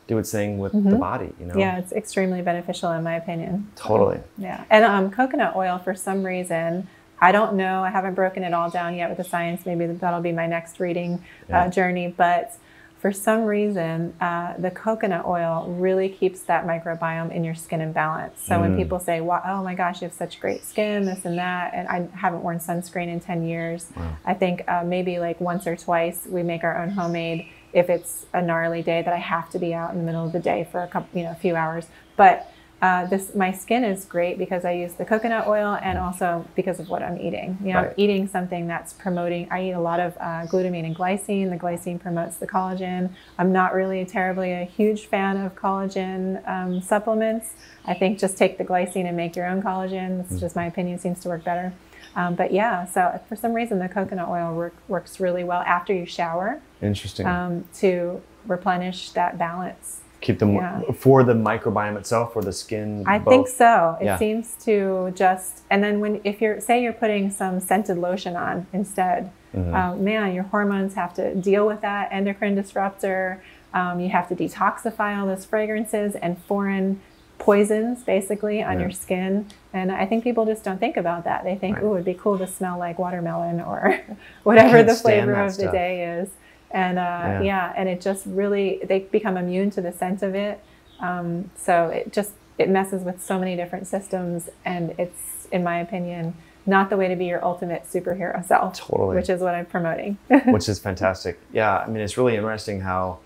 C: do its thing with the body. You know.
A: yeah, it's extremely beneficial in my opinion.
C: Totally.
A: Yeah, and um, coconut oil for some reason, I don't know. I haven't broken it all down yet with the science. Maybe that'll be my next reading
C: Yeah.
A: uh, journey. But for some reason, uh, the coconut oil really keeps that microbiome in your skin in balance. So when
C: Mm.
A: people say, "Wow, oh my gosh, you have such great skin," this and that, and I haven't worn sunscreen in ten years. I think uh, maybe like once or twice we make our own homemade. If it's a gnarly day that I have to be out in the middle of the day for a couple, you know, a few hours, but uh, this my skin is great because I use the coconut oil and also because of what I'm eating. You know, I'm eating something that's promoting. I eat a lot of uh, glutamine and glycine. The glycine promotes the collagen. I'm not really terribly a huge fan of collagen um, supplements. I think just take the glycine and make your own collagen. That's just my opinion. Seems to work better. Um, but yeah, so for some reason the coconut oil work, works really well after you shower
C: Interesting.
A: um, to replenish that balance.
C: Keep them
A: Yeah.
C: for the microbiome itself, or the skin.
A: I
C: both?
A: think so. It
C: Yeah.
A: seems to just, and then when if you're say you're putting some scented lotion on instead,
C: Mm-hmm.
A: uh, man, your hormones have to deal with that endocrine disruptor. Um, you have to detoxify all those fragrances and foreign poisons basically on
C: Yeah.
A: your skin. And I think people just don't think about that. They think,
C: Right.
A: oh, it'd be cool to smell like watermelon or whatever the flavor of the day is. And uh,
C: Yeah.
A: yeah. and it just really they become immune to the scent of it. Um, so it just it messes with so many different systems, and it's in my opinion not the way to be your ultimate superhero self.
C: Totally.
A: which is what I'm promoting.
C: which is fantastic. Yeah, I mean, it's really interesting how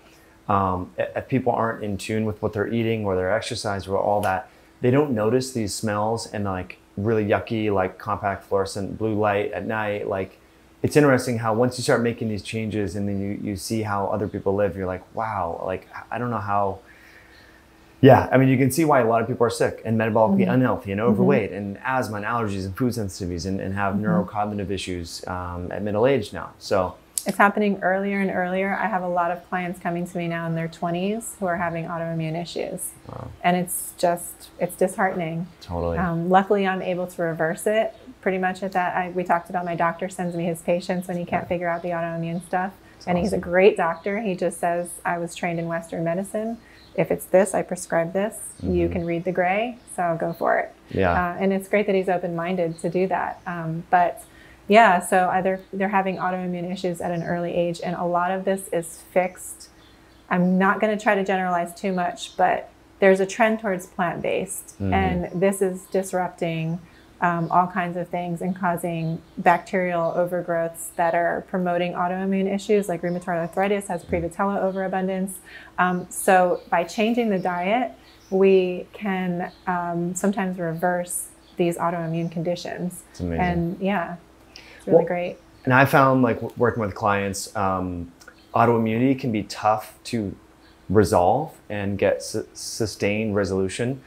C: um, if people aren't in tune with what they're eating or their exercise or all that, they don't notice these smells and like really yucky, like compact fluorescent blue light at night. Like, it's interesting how once you start making these changes and then you, you see how other people live, you're like, wow, like, I don't know how. Yeah, I mean, you can see why a lot of people are sick and metabolically unhealthy and overweight and asthma and allergies and food sensitivities and, and have neurocognitive issues um, at middle age now. So,
A: it's happening earlier and earlier. I have a lot of clients coming to me now in their 20s who are having autoimmune issues, and it's just it's disheartening.
C: totally.
A: Um, luckily, I'm able to reverse it pretty much at that. I, we talked about my doctor sends me his patients when he can't figure out the autoimmune stuff. and he's a great doctor. He just says, I was trained in Western medicine. If it's this, I prescribe this. You can read the gray, so go for it.
C: Yeah.
A: Uh, and it's great that he's open minded to do that. Um, but yeah, so either they're having autoimmune issues at an early age, and a lot of this is fixed. I'm not going to try to generalize too much, but there's a trend towards plant based, and this is disrupting um, all kinds of things and causing bacterial overgrowths that are promoting autoimmune issues like rheumatoid arthritis has prevotella overabundance. Um, so by changing the diet, we can um, sometimes reverse these autoimmune conditions.
C: It's amazing.
A: And yeah, it's really
C: Well,
A: great.
C: And I found like working with clients, um, autoimmunity can be tough to resolve and get su- sustained resolution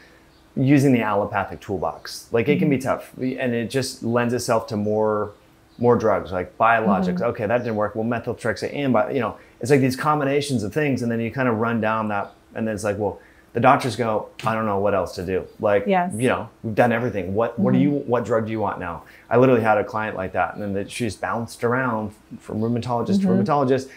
C: using the allopathic toolbox. Like it can be mm-hmm. tough, and it just lends itself to more more drugs like biologics. Mm-hmm. Okay, that didn't work. Well, methotrexate and bi- you know, it's like these combinations of things, and then you kind of run down that, and then it's like, well, the doctors go, I don't know what else to do. Like,
A: Yes.
C: you know, we've done everything. What what do you mm-hmm. what drug do you want now? I literally had a client like that, and then she just bounced around from rheumatologist to rheumatologist.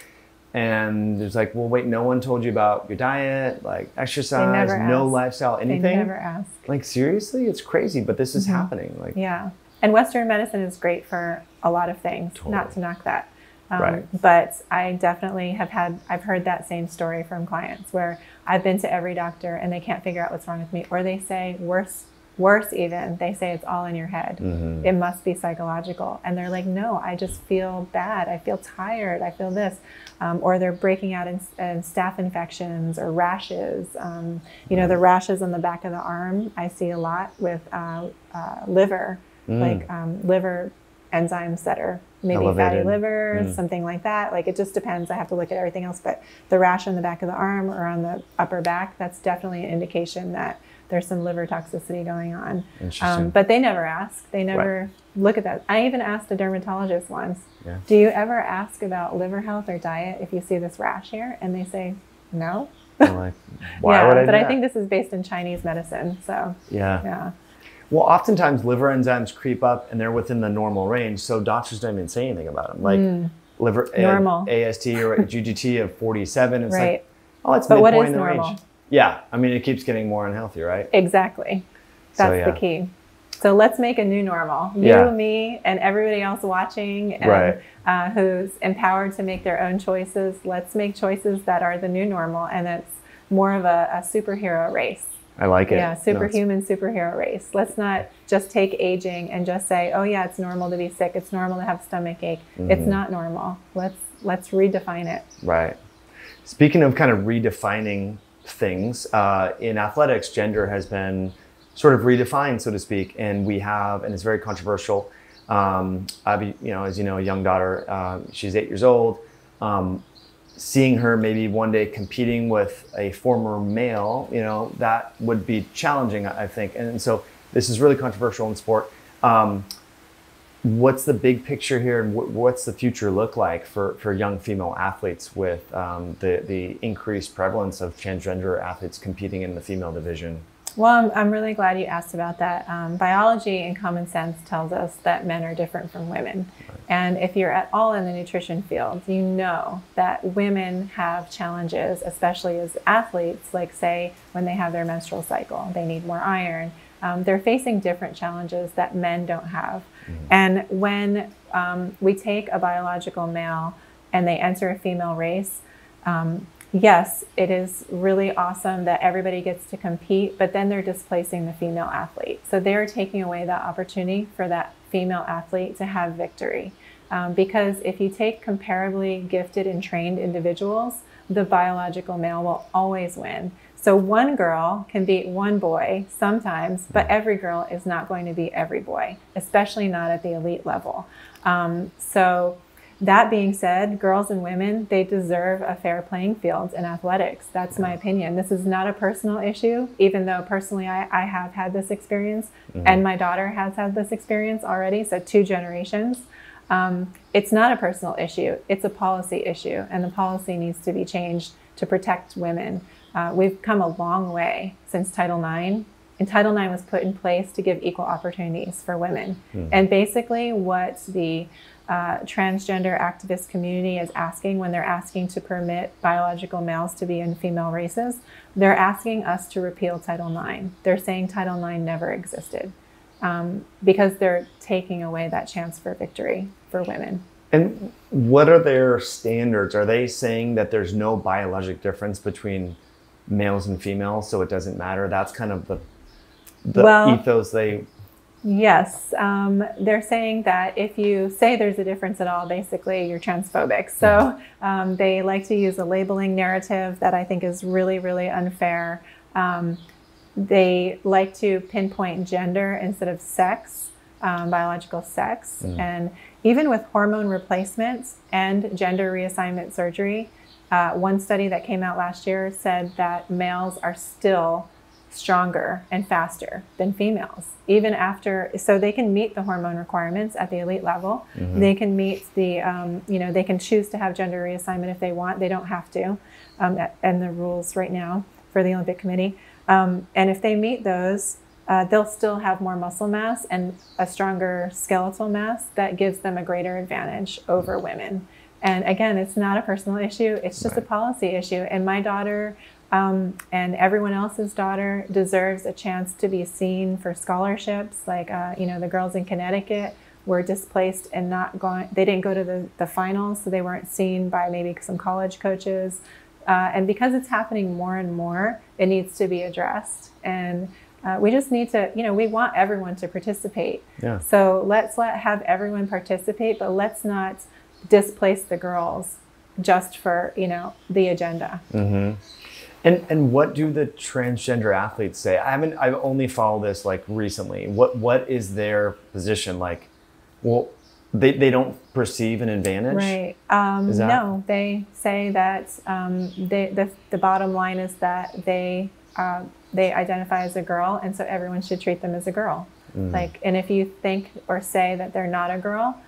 C: And it's like, well, wait, no one told you about your diet, like exercise, no lifestyle,
A: They
C: anything.
A: never ask.
C: Like seriously, it's crazy, but this is happening. Like,
A: Yeah. And Western medicine is great for a lot of things, not to knock that. Um,
C: Right.
A: But I definitely have had, I've heard that same story from clients where I've been to every doctor and they can't figure out what's wrong with me. Or they say, worse, worse even, they say it's all in your head.
C: Mm-hmm.
A: It must be psychological. And they're like, no, I just feel bad. I feel tired. I feel this. Um, or they're breaking out in, in staph infections or rashes. Um, you know, the rashes on the back of the arm, I see a lot with uh, uh, liver, like um, liver enzymes that are maybe fatty
C: Elevated.
A: liver, something like that. Like it just depends. I have to look at everything else. But the rash on the back of the arm or on the upper back, that's definitely an indication that there's some liver toxicity going on. Um, but they never ask. They never look at that. I even asked a dermatologist once,
C: Yeah.
A: do you ever ask about liver health or diet if you see this rash here? And they say, no.
C: Like, why
A: yeah,
C: would I?
A: but I think this is based in Chinese medicine. So,
C: yeah.
A: yeah.
C: Well, oftentimes liver enzymes creep up and they're within the normal range, so doctors don't even say anything about them. Like liver
A: Hmm. Normal.
C: AST or GGT of 47. It's
A: Right.
C: like, oh, it's
A: But what
C: midpoint
A: is
C: in the
A: normal?
C: range. Yeah, I mean, it keeps getting more unhealthy, right?
A: Exactly.
C: So,
A: That's
C: yeah.
A: the key. So let's make a new normal. You,
C: Yeah.
A: me, and everybody else watching and
C: Right.
A: uh, who's empowered to make their own choices. Let's make choices that are the new normal and it's more of a, a superhero race.
C: I like it.
A: Yeah,
C: No,
A: superhuman superhero race. Let's not just take aging and just say, "Oh yeah, it's normal to be sick. It's normal to have stomach ache."
C: Mm-hmm.
A: It's not normal. Let's let's redefine it.
C: Right. Speaking of kind of redefining things, uh, in athletics, gender has been sort of redefined, so to speak, and we have, and it's very controversial. Um, I, you know, as you know, a young daughter, uh, she's eight years old. Um, seeing her maybe one day competing with a former male, you know, that would be challenging, I I think. And so this is really controversial in sport. Um, what's the big picture here and what's the future look like for, for young female athletes with um, the, the increased prevalence of transgender athletes competing in the female division?
A: Well, I'm, I'm really glad you asked about that. Um, biology and common sense tells us that men are different from women. Right. And if you're at all in the nutrition field, you know that women have challenges, especially as athletes, like, say, when they have their menstrual cycle, they need more iron. Um, they're facing different challenges that men don't have. Mm-hmm. And when um, we take a biological male and they enter a female race, um, yes, it is really awesome that everybody gets to compete, but then they're displacing the female athlete. So they're taking away that opportunity for that female athlete to have victory. Um, because if you take comparably gifted and trained individuals, the biological male will always win. So one girl can beat one boy sometimes, but every girl is not going to beat every boy, especially not at the elite level. Um, so that being said, girls and women, they deserve a fair playing field in athletics. That's my opinion. This is not a personal issue, even though personally I, I have had this experience mm-hmm. and my daughter has had this experience already, so two generations. Um, it's not a personal issue, it's a policy issue, and the policy needs to be changed to protect women. Uh, we've come a long way since Title IX. And Title IX was put in place to give equal opportunities for women. Mm. And basically, what the uh, transgender activist community is asking when they're asking to permit biological males to be in female races, they're asking us to repeal Title IX. They're saying Title IX never existed um, because they're taking away that chance for victory for women.
C: And what are their standards? Are they saying that there's no biologic difference between males and females, so it doesn't matter? That's kind of the the well, ethos they
A: Yes, um, they're saying that if you say there's a difference at all, basically you're transphobic. So um, they like to use a labeling narrative that I think is really, really unfair. Um, they like to pinpoint gender instead of sex, um, biological sex. Mm. And even with hormone replacements and gender reassignment surgery, uh, one study that came out last year said that males are still stronger and faster than females even after so they can meet the hormone requirements at the elite level mm-hmm. they can meet the um, you know they can choose to have gender reassignment if they want they don't have to um, and the rules right now for the olympic committee um, and if they meet those uh, they'll still have more muscle mass and a stronger skeletal mass that gives them a greater advantage over women and again it's not a personal issue it's just right. a policy issue and my daughter um, and everyone else's daughter deserves a chance to be seen for scholarships. Like, uh, you know, the girls in Connecticut were displaced and not going, they didn't go to the, the finals, so they weren't seen by maybe some college coaches. Uh, and because it's happening more and more, it needs to be addressed. And uh, we just need to, you know, we want everyone to participate. Yeah. So let's let have everyone participate, but let's not displace the girls just for, you know, the agenda.
C: Mm-hmm. And and what do the transgender athletes say? I haven't. I've only followed this like recently. What what is their position like? Well, they, they don't perceive an advantage.
A: Right. Um, that... No, they say that um, they, the the bottom line is that they uh, they identify as a girl, and so everyone should treat them as a girl. Mm. Like, and if you think or say that they're not a girl,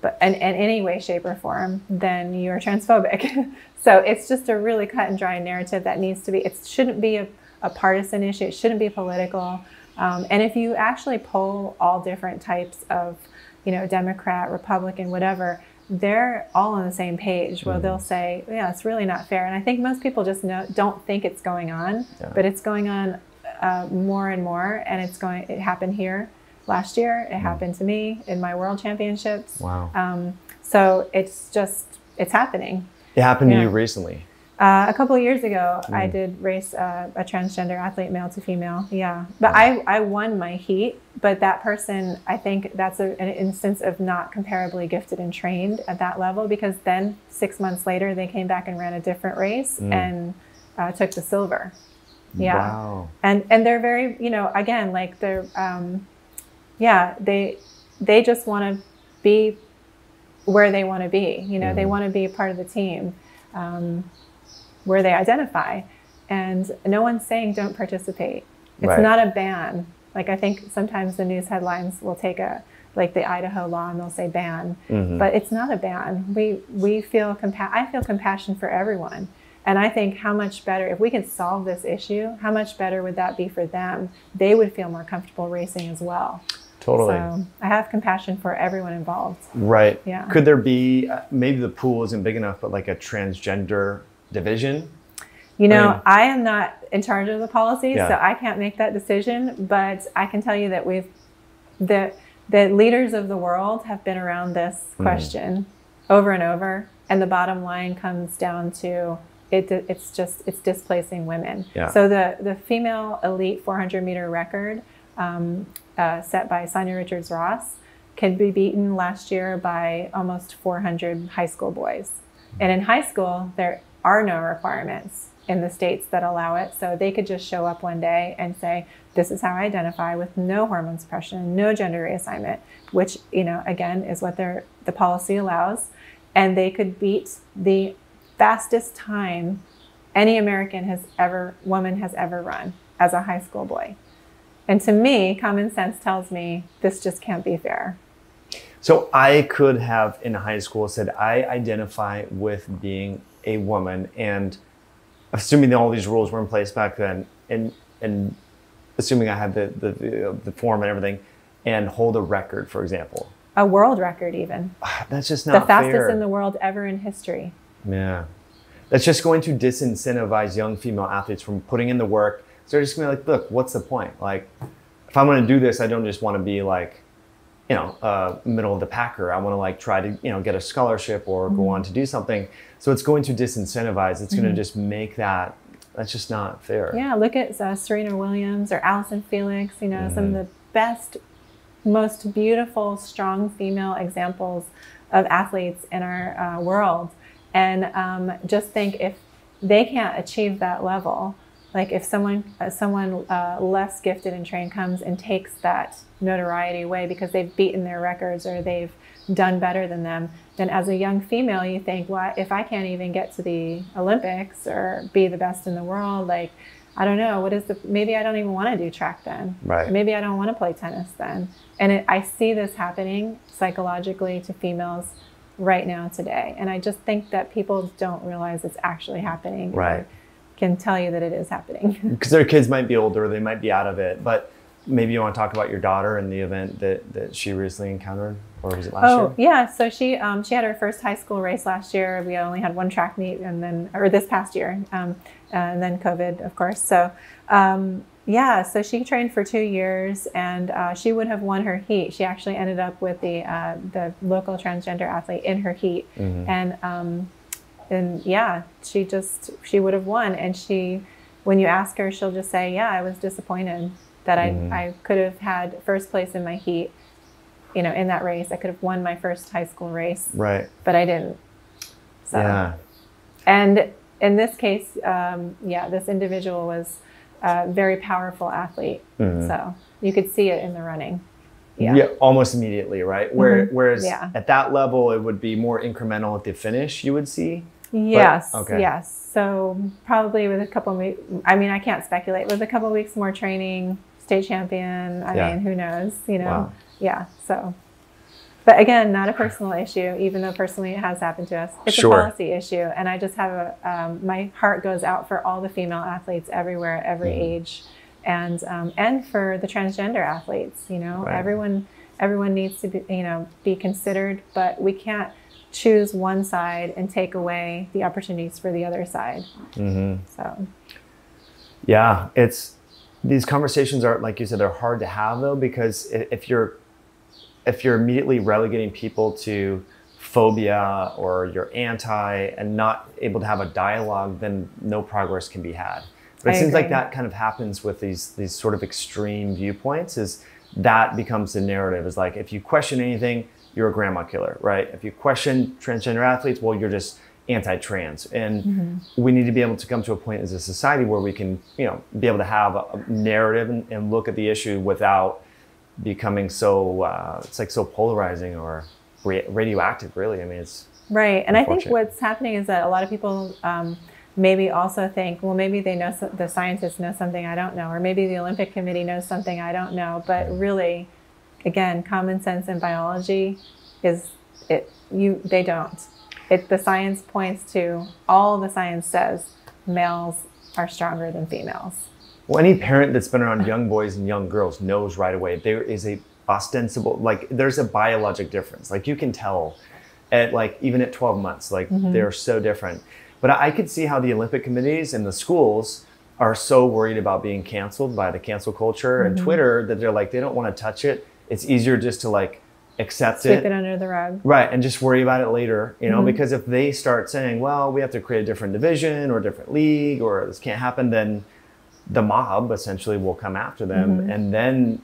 A: but in, in any way, shape, or form, then you're transphobic. so it's just a really cut and dry narrative that needs to be, it shouldn't be a, a partisan issue, it shouldn't be political. Um, and if you actually poll all different types of, you know, Democrat, Republican, whatever, they're all on the same page where mm-hmm. they'll say, yeah, it's really not fair. And I think most people just know, don't think it's going on, yeah. but it's going on uh, more and more. And it's going, it happened here last year. It mm. happened to me in my world championships.
C: Wow.
A: Um, so it's just, it's happening.
C: It happened yeah. to you recently.
A: Uh, a couple of years ago, mm. I did race uh, a transgender athlete, male to female. Yeah, but I, I won my heat. But that person, I think that's a, an instance of not comparably gifted and trained at that level because then six months later, they came back and ran a different race mm. and uh, took the silver. Yeah,
C: wow.
A: and and they're very, you know, again, like they're um, yeah, they they just want to be where they want to be. You know, mm-hmm. they want to be a part of the team um, where they identify, and no one's saying don't participate. It's right. not a ban. Like I think sometimes the news headlines will take a like the Idaho law, and they'll say ban, but it's not a ban. We we feel compa- I feel compassion for everyone, and I think how much better if we can solve this issue, how much better would that be for them? They would feel more comfortable racing as well.
C: Totally.
A: So I have compassion for everyone involved.
C: Right.
A: Yeah.
C: Could there be uh, maybe the pool isn't big enough, but like a transgender division?
A: You know,
C: mean-
A: I am not in charge of the policy,
C: Yeah.
A: so I can't make that decision. But I can tell you that we've the the leaders of the world have been around this
C: Hmm.
A: question over and over, and the bottom line comes down to it. It's just it's displacing women.
C: Yeah.
A: So the the female elite 400 meter record um, uh, set by Sanya Richards Ross can be beaten last year by almost 400 high school boys. And in high school, there are no requirements in the states that allow it. So they could just show up one day and say, This is how I identify with no hormone suppression, no gender reassignment, which, you know, again, is what their, the policy allows. And they could beat the fastest time any American has ever, woman has ever run as a high school boy. And to me, common sense tells me this just can't be fair.
C: So I could have in high school said I identify with being a woman, and assuming that all these rules were in place back then, and and assuming I had the the, the form and everything, and hold a record, for example.
A: A world record, even.
C: Ah, that's just not
A: the fastest
C: fair.
A: in the world ever in history.
C: Yeah. That's just going to disincentivize young female athletes from putting in the work. So they're just gonna be like, look, what's the point? Like, if I'm gonna do this, I don't just wanna be like, you know, uh, middle of the packer. I wanna like try to, you know, get a scholarship or go on to do something. So it's going to disincentivize. It's gonna just make that, that's just not fair.
A: Yeah, look at uh, Serena Williams or Allyson Felix, you know, some of
C: Mm-hmm.
A: the best, most beautiful, strong female examples of athletes in our uh, world. And um, just think if they can't achieve that level, like if someone uh, someone uh, less gifted and trained comes and takes that notoriety away because they've beaten their records or they've done better than them, then as a young female, you think, well, if I can't even get to the Olympics or be the best in the world, like, I don't know, what is the, maybe I don't even want to do track then.
C: Right.
A: Maybe I don't want to play tennis then. And it, I see this happening psychologically to females right now today. And I just think that people don't realize it's actually happening.
C: Right.
A: Can tell you that it is happening.
C: Because their kids might be older, they might be out of it. But maybe you want to talk about your daughter and the event that, that she recently encountered, or was it last
A: Oh
C: year?
A: Oh, yeah, so she um, she had her first high school race last year. We only had one track meet, and then or this past year, um, and then COVID, of course. So um, yeah, so she trained for two years, and uh, she would have won her heat. She actually ended up with the uh, the local transgender athlete in her heat, and um, and yeah, she just she would have won. And she, when you ask her, she'll just say, "Yeah, I was disappointed that I mm-hmm. I could have had first place in my heat." you know, in that race. I could have won my first high school race,
C: Right.
A: but I didn't. So,
C: Yeah.
A: and in this case, um, yeah, this individual was a very powerful athlete. Mm-hmm. So you could see it in the running.
C: yeah.
A: Yeah.
C: almost immediately, right? Where, mm-hmm. Whereas
A: Yeah.
C: at that level, it would be more incremental at the finish. You would see.
A: Yes.
C: okay.
A: Yes. So probably with a couple of weeks, I mean, I can't speculate. With a couple of weeks more training, state champion. I
C: Yeah.
A: mean, who knows? You know.
C: Wow.
A: Yeah. So. But again, not a personal issue, even though personally it has happened to us. It's
C: Sure.
A: a policy issue, and I just have a um, my heart goes out for all the female athletes everywhere, at every
C: Mm-hmm.
A: age, and um, and for the transgender athletes. You know,
C: Right.
A: everyone everyone needs to be you know be considered, but we can't choose one side and take away the opportunities for the other side.
C: Mm-hmm.
A: So
C: Yeah, it's these conversations are like you said they're hard to have though because if you're if you're immediately relegating people to phobia or you're anti and not able to have a dialogue, then no progress can be had. But it
A: I
C: seems like that kind of happens with these these sort of extreme viewpoints. Is that becomes the narrative? Is like if you question anything, you're a grandma killer, right? If you question transgender athletes, well, you're just anti-trans, and
A: Mm-hmm.
C: we need to be able to come to a point as a society where we can, you know, be able to have a, narrative and, and look at the issue without becoming so uh, it's like so polarizing or ra- radioactive. Really, I mean, it's
A: Right, and I think what's happening is that a lot of people um, maybe also think, well, maybe they know so- the scientists know something I don't know, or maybe the Olympic Committee knows something I don't know. But really, again, common sense in biology is it you they don't. It the science points to all the science says males are stronger than females.
C: Well, any parent that's been around young boys and young girls knows right away there is a ostensible like there's a biologic difference. Like you can tell at like even at 12 months, like
A: Mm-hmm.
C: they're so different. But I could see how the Olympic committees and the schools are so worried about being canceled by the cancel culture and
A: Mm-hmm.
C: Twitter that they're like they don't want to touch it. It's easier just to like accept
A: Sweep it under the rug.
C: Right, and just worry about it later, you know,
A: Mm-hmm.
C: because if they start saying, well, we have to create a different division or a different league or this can't happen, then the mob essentially will come after them and then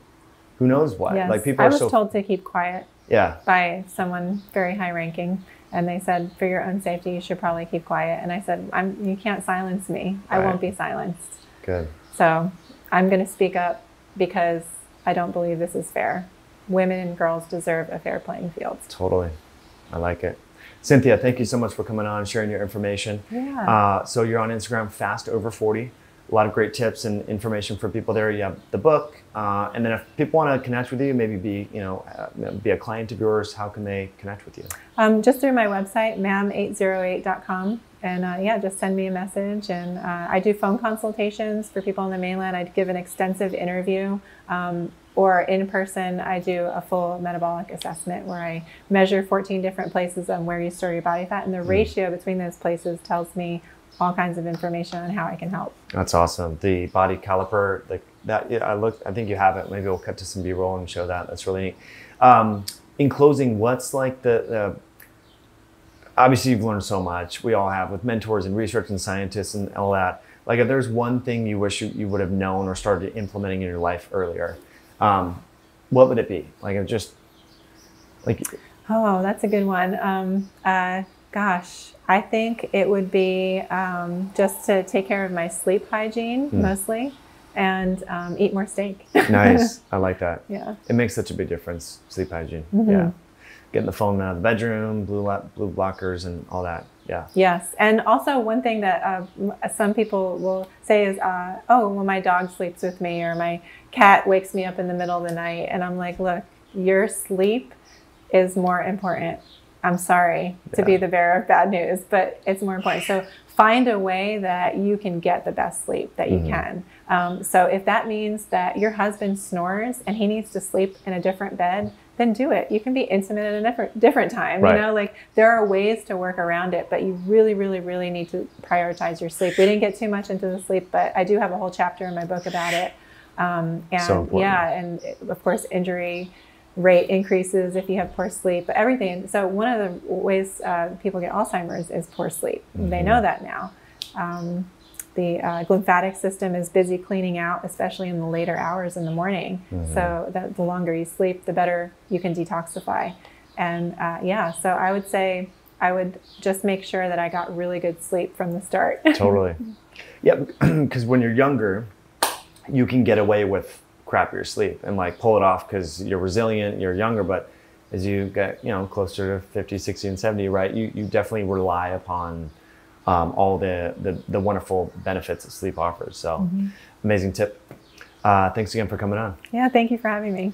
C: who knows what.
A: Mm-hmm. Yes.
C: Like people
A: I
C: are
A: was
C: so
A: told to keep quiet
C: Yeah.
A: by someone very high ranking and they said for your own safety you should probably keep quiet and I said I'm you can't silence me. I won't be silenced.
C: Good.
A: So I'm going to speak up because I don't believe this is fair. Women and girls deserve a fair playing field.
C: Totally. I like it. Cynthia, thank you so much for coming on and sharing your information.
A: Yeah.
C: Uh, so you're on Instagram, fast over 40. A lot of great tips and information for people there. You have the book, uh, and then if people want to connect with you, maybe be you know uh, be a client of yours, how can they connect with you?
A: Um, just through my website, mam808.com. And uh, yeah, just send me a message. And uh, I do phone consultations for people on the mainland. I give an extensive interview. Um, or in person, I do a full metabolic assessment where I measure 14 different places on where you store your body fat. And the ratio between those places tells me all kinds of information on how I can help.
C: That's awesome. The body caliper, like that. Yeah, I look. I think you have it. Maybe we'll cut to some B-roll and show that. That's really neat. Um, in closing, what's like the, the obviously you've learned so much. We all have with mentors and research and scientists and all that. Like if there's one thing you wish you, you would have known or started implementing in your life earlier, um, what would it be? Like it just like
A: Oh, that's a good one. Um, uh, gosh, I think it would be um, just to take care of my sleep hygiene mostly and um, eat more steak.
C: nice. I like that.
A: yeah.
C: It makes such a big difference. Sleep hygiene. Yeah. Getting the phone out of the bedroom, blue light, blue blockers, and all that. Yeah.
A: Yes. And also, one thing that uh, some people will say is, uh, oh, well, my dog sleeps with me or my cat wakes me up in the middle of the night. And I'm like, look, your sleep is more important. I'm sorry to be the bearer of bad news, but it's more important. So find a way that you can get the best sleep that you
C: Mm-hmm.
A: can. Um, so if that means that your husband snores and he needs to sleep in a different bed, then do it. You can be intimate at a different different time.
C: Right.
A: You know, like there are ways to work around it, but you really, really, really need to prioritize your sleep. We didn't get too much into the sleep, but I do have a whole chapter in my book about it. Um, and
C: So important.
A: yeah, and of course, injury rate increases if you have poor sleep, but everything. So one of the ways uh, people get Alzheimer's is poor sleep. They know that now. Um, the uh, glymphatic system is busy cleaning out, especially in the later hours in the morning. So that the longer you sleep, the better you can detoxify. And uh, yeah, so I would say I would just make sure that I got really good sleep from the start.
C: Totally. yeah, because when you're younger, you can get away with crappier sleep and like pull it off because you're resilient, you're younger. But as you get, you know, closer to 50, 60, and 70, right, you, you definitely rely upon um, all the, the, the wonderful benefits that sleep offers. So amazing tip. Uh, thanks again for coming on.
A: yeah, thank you for having me.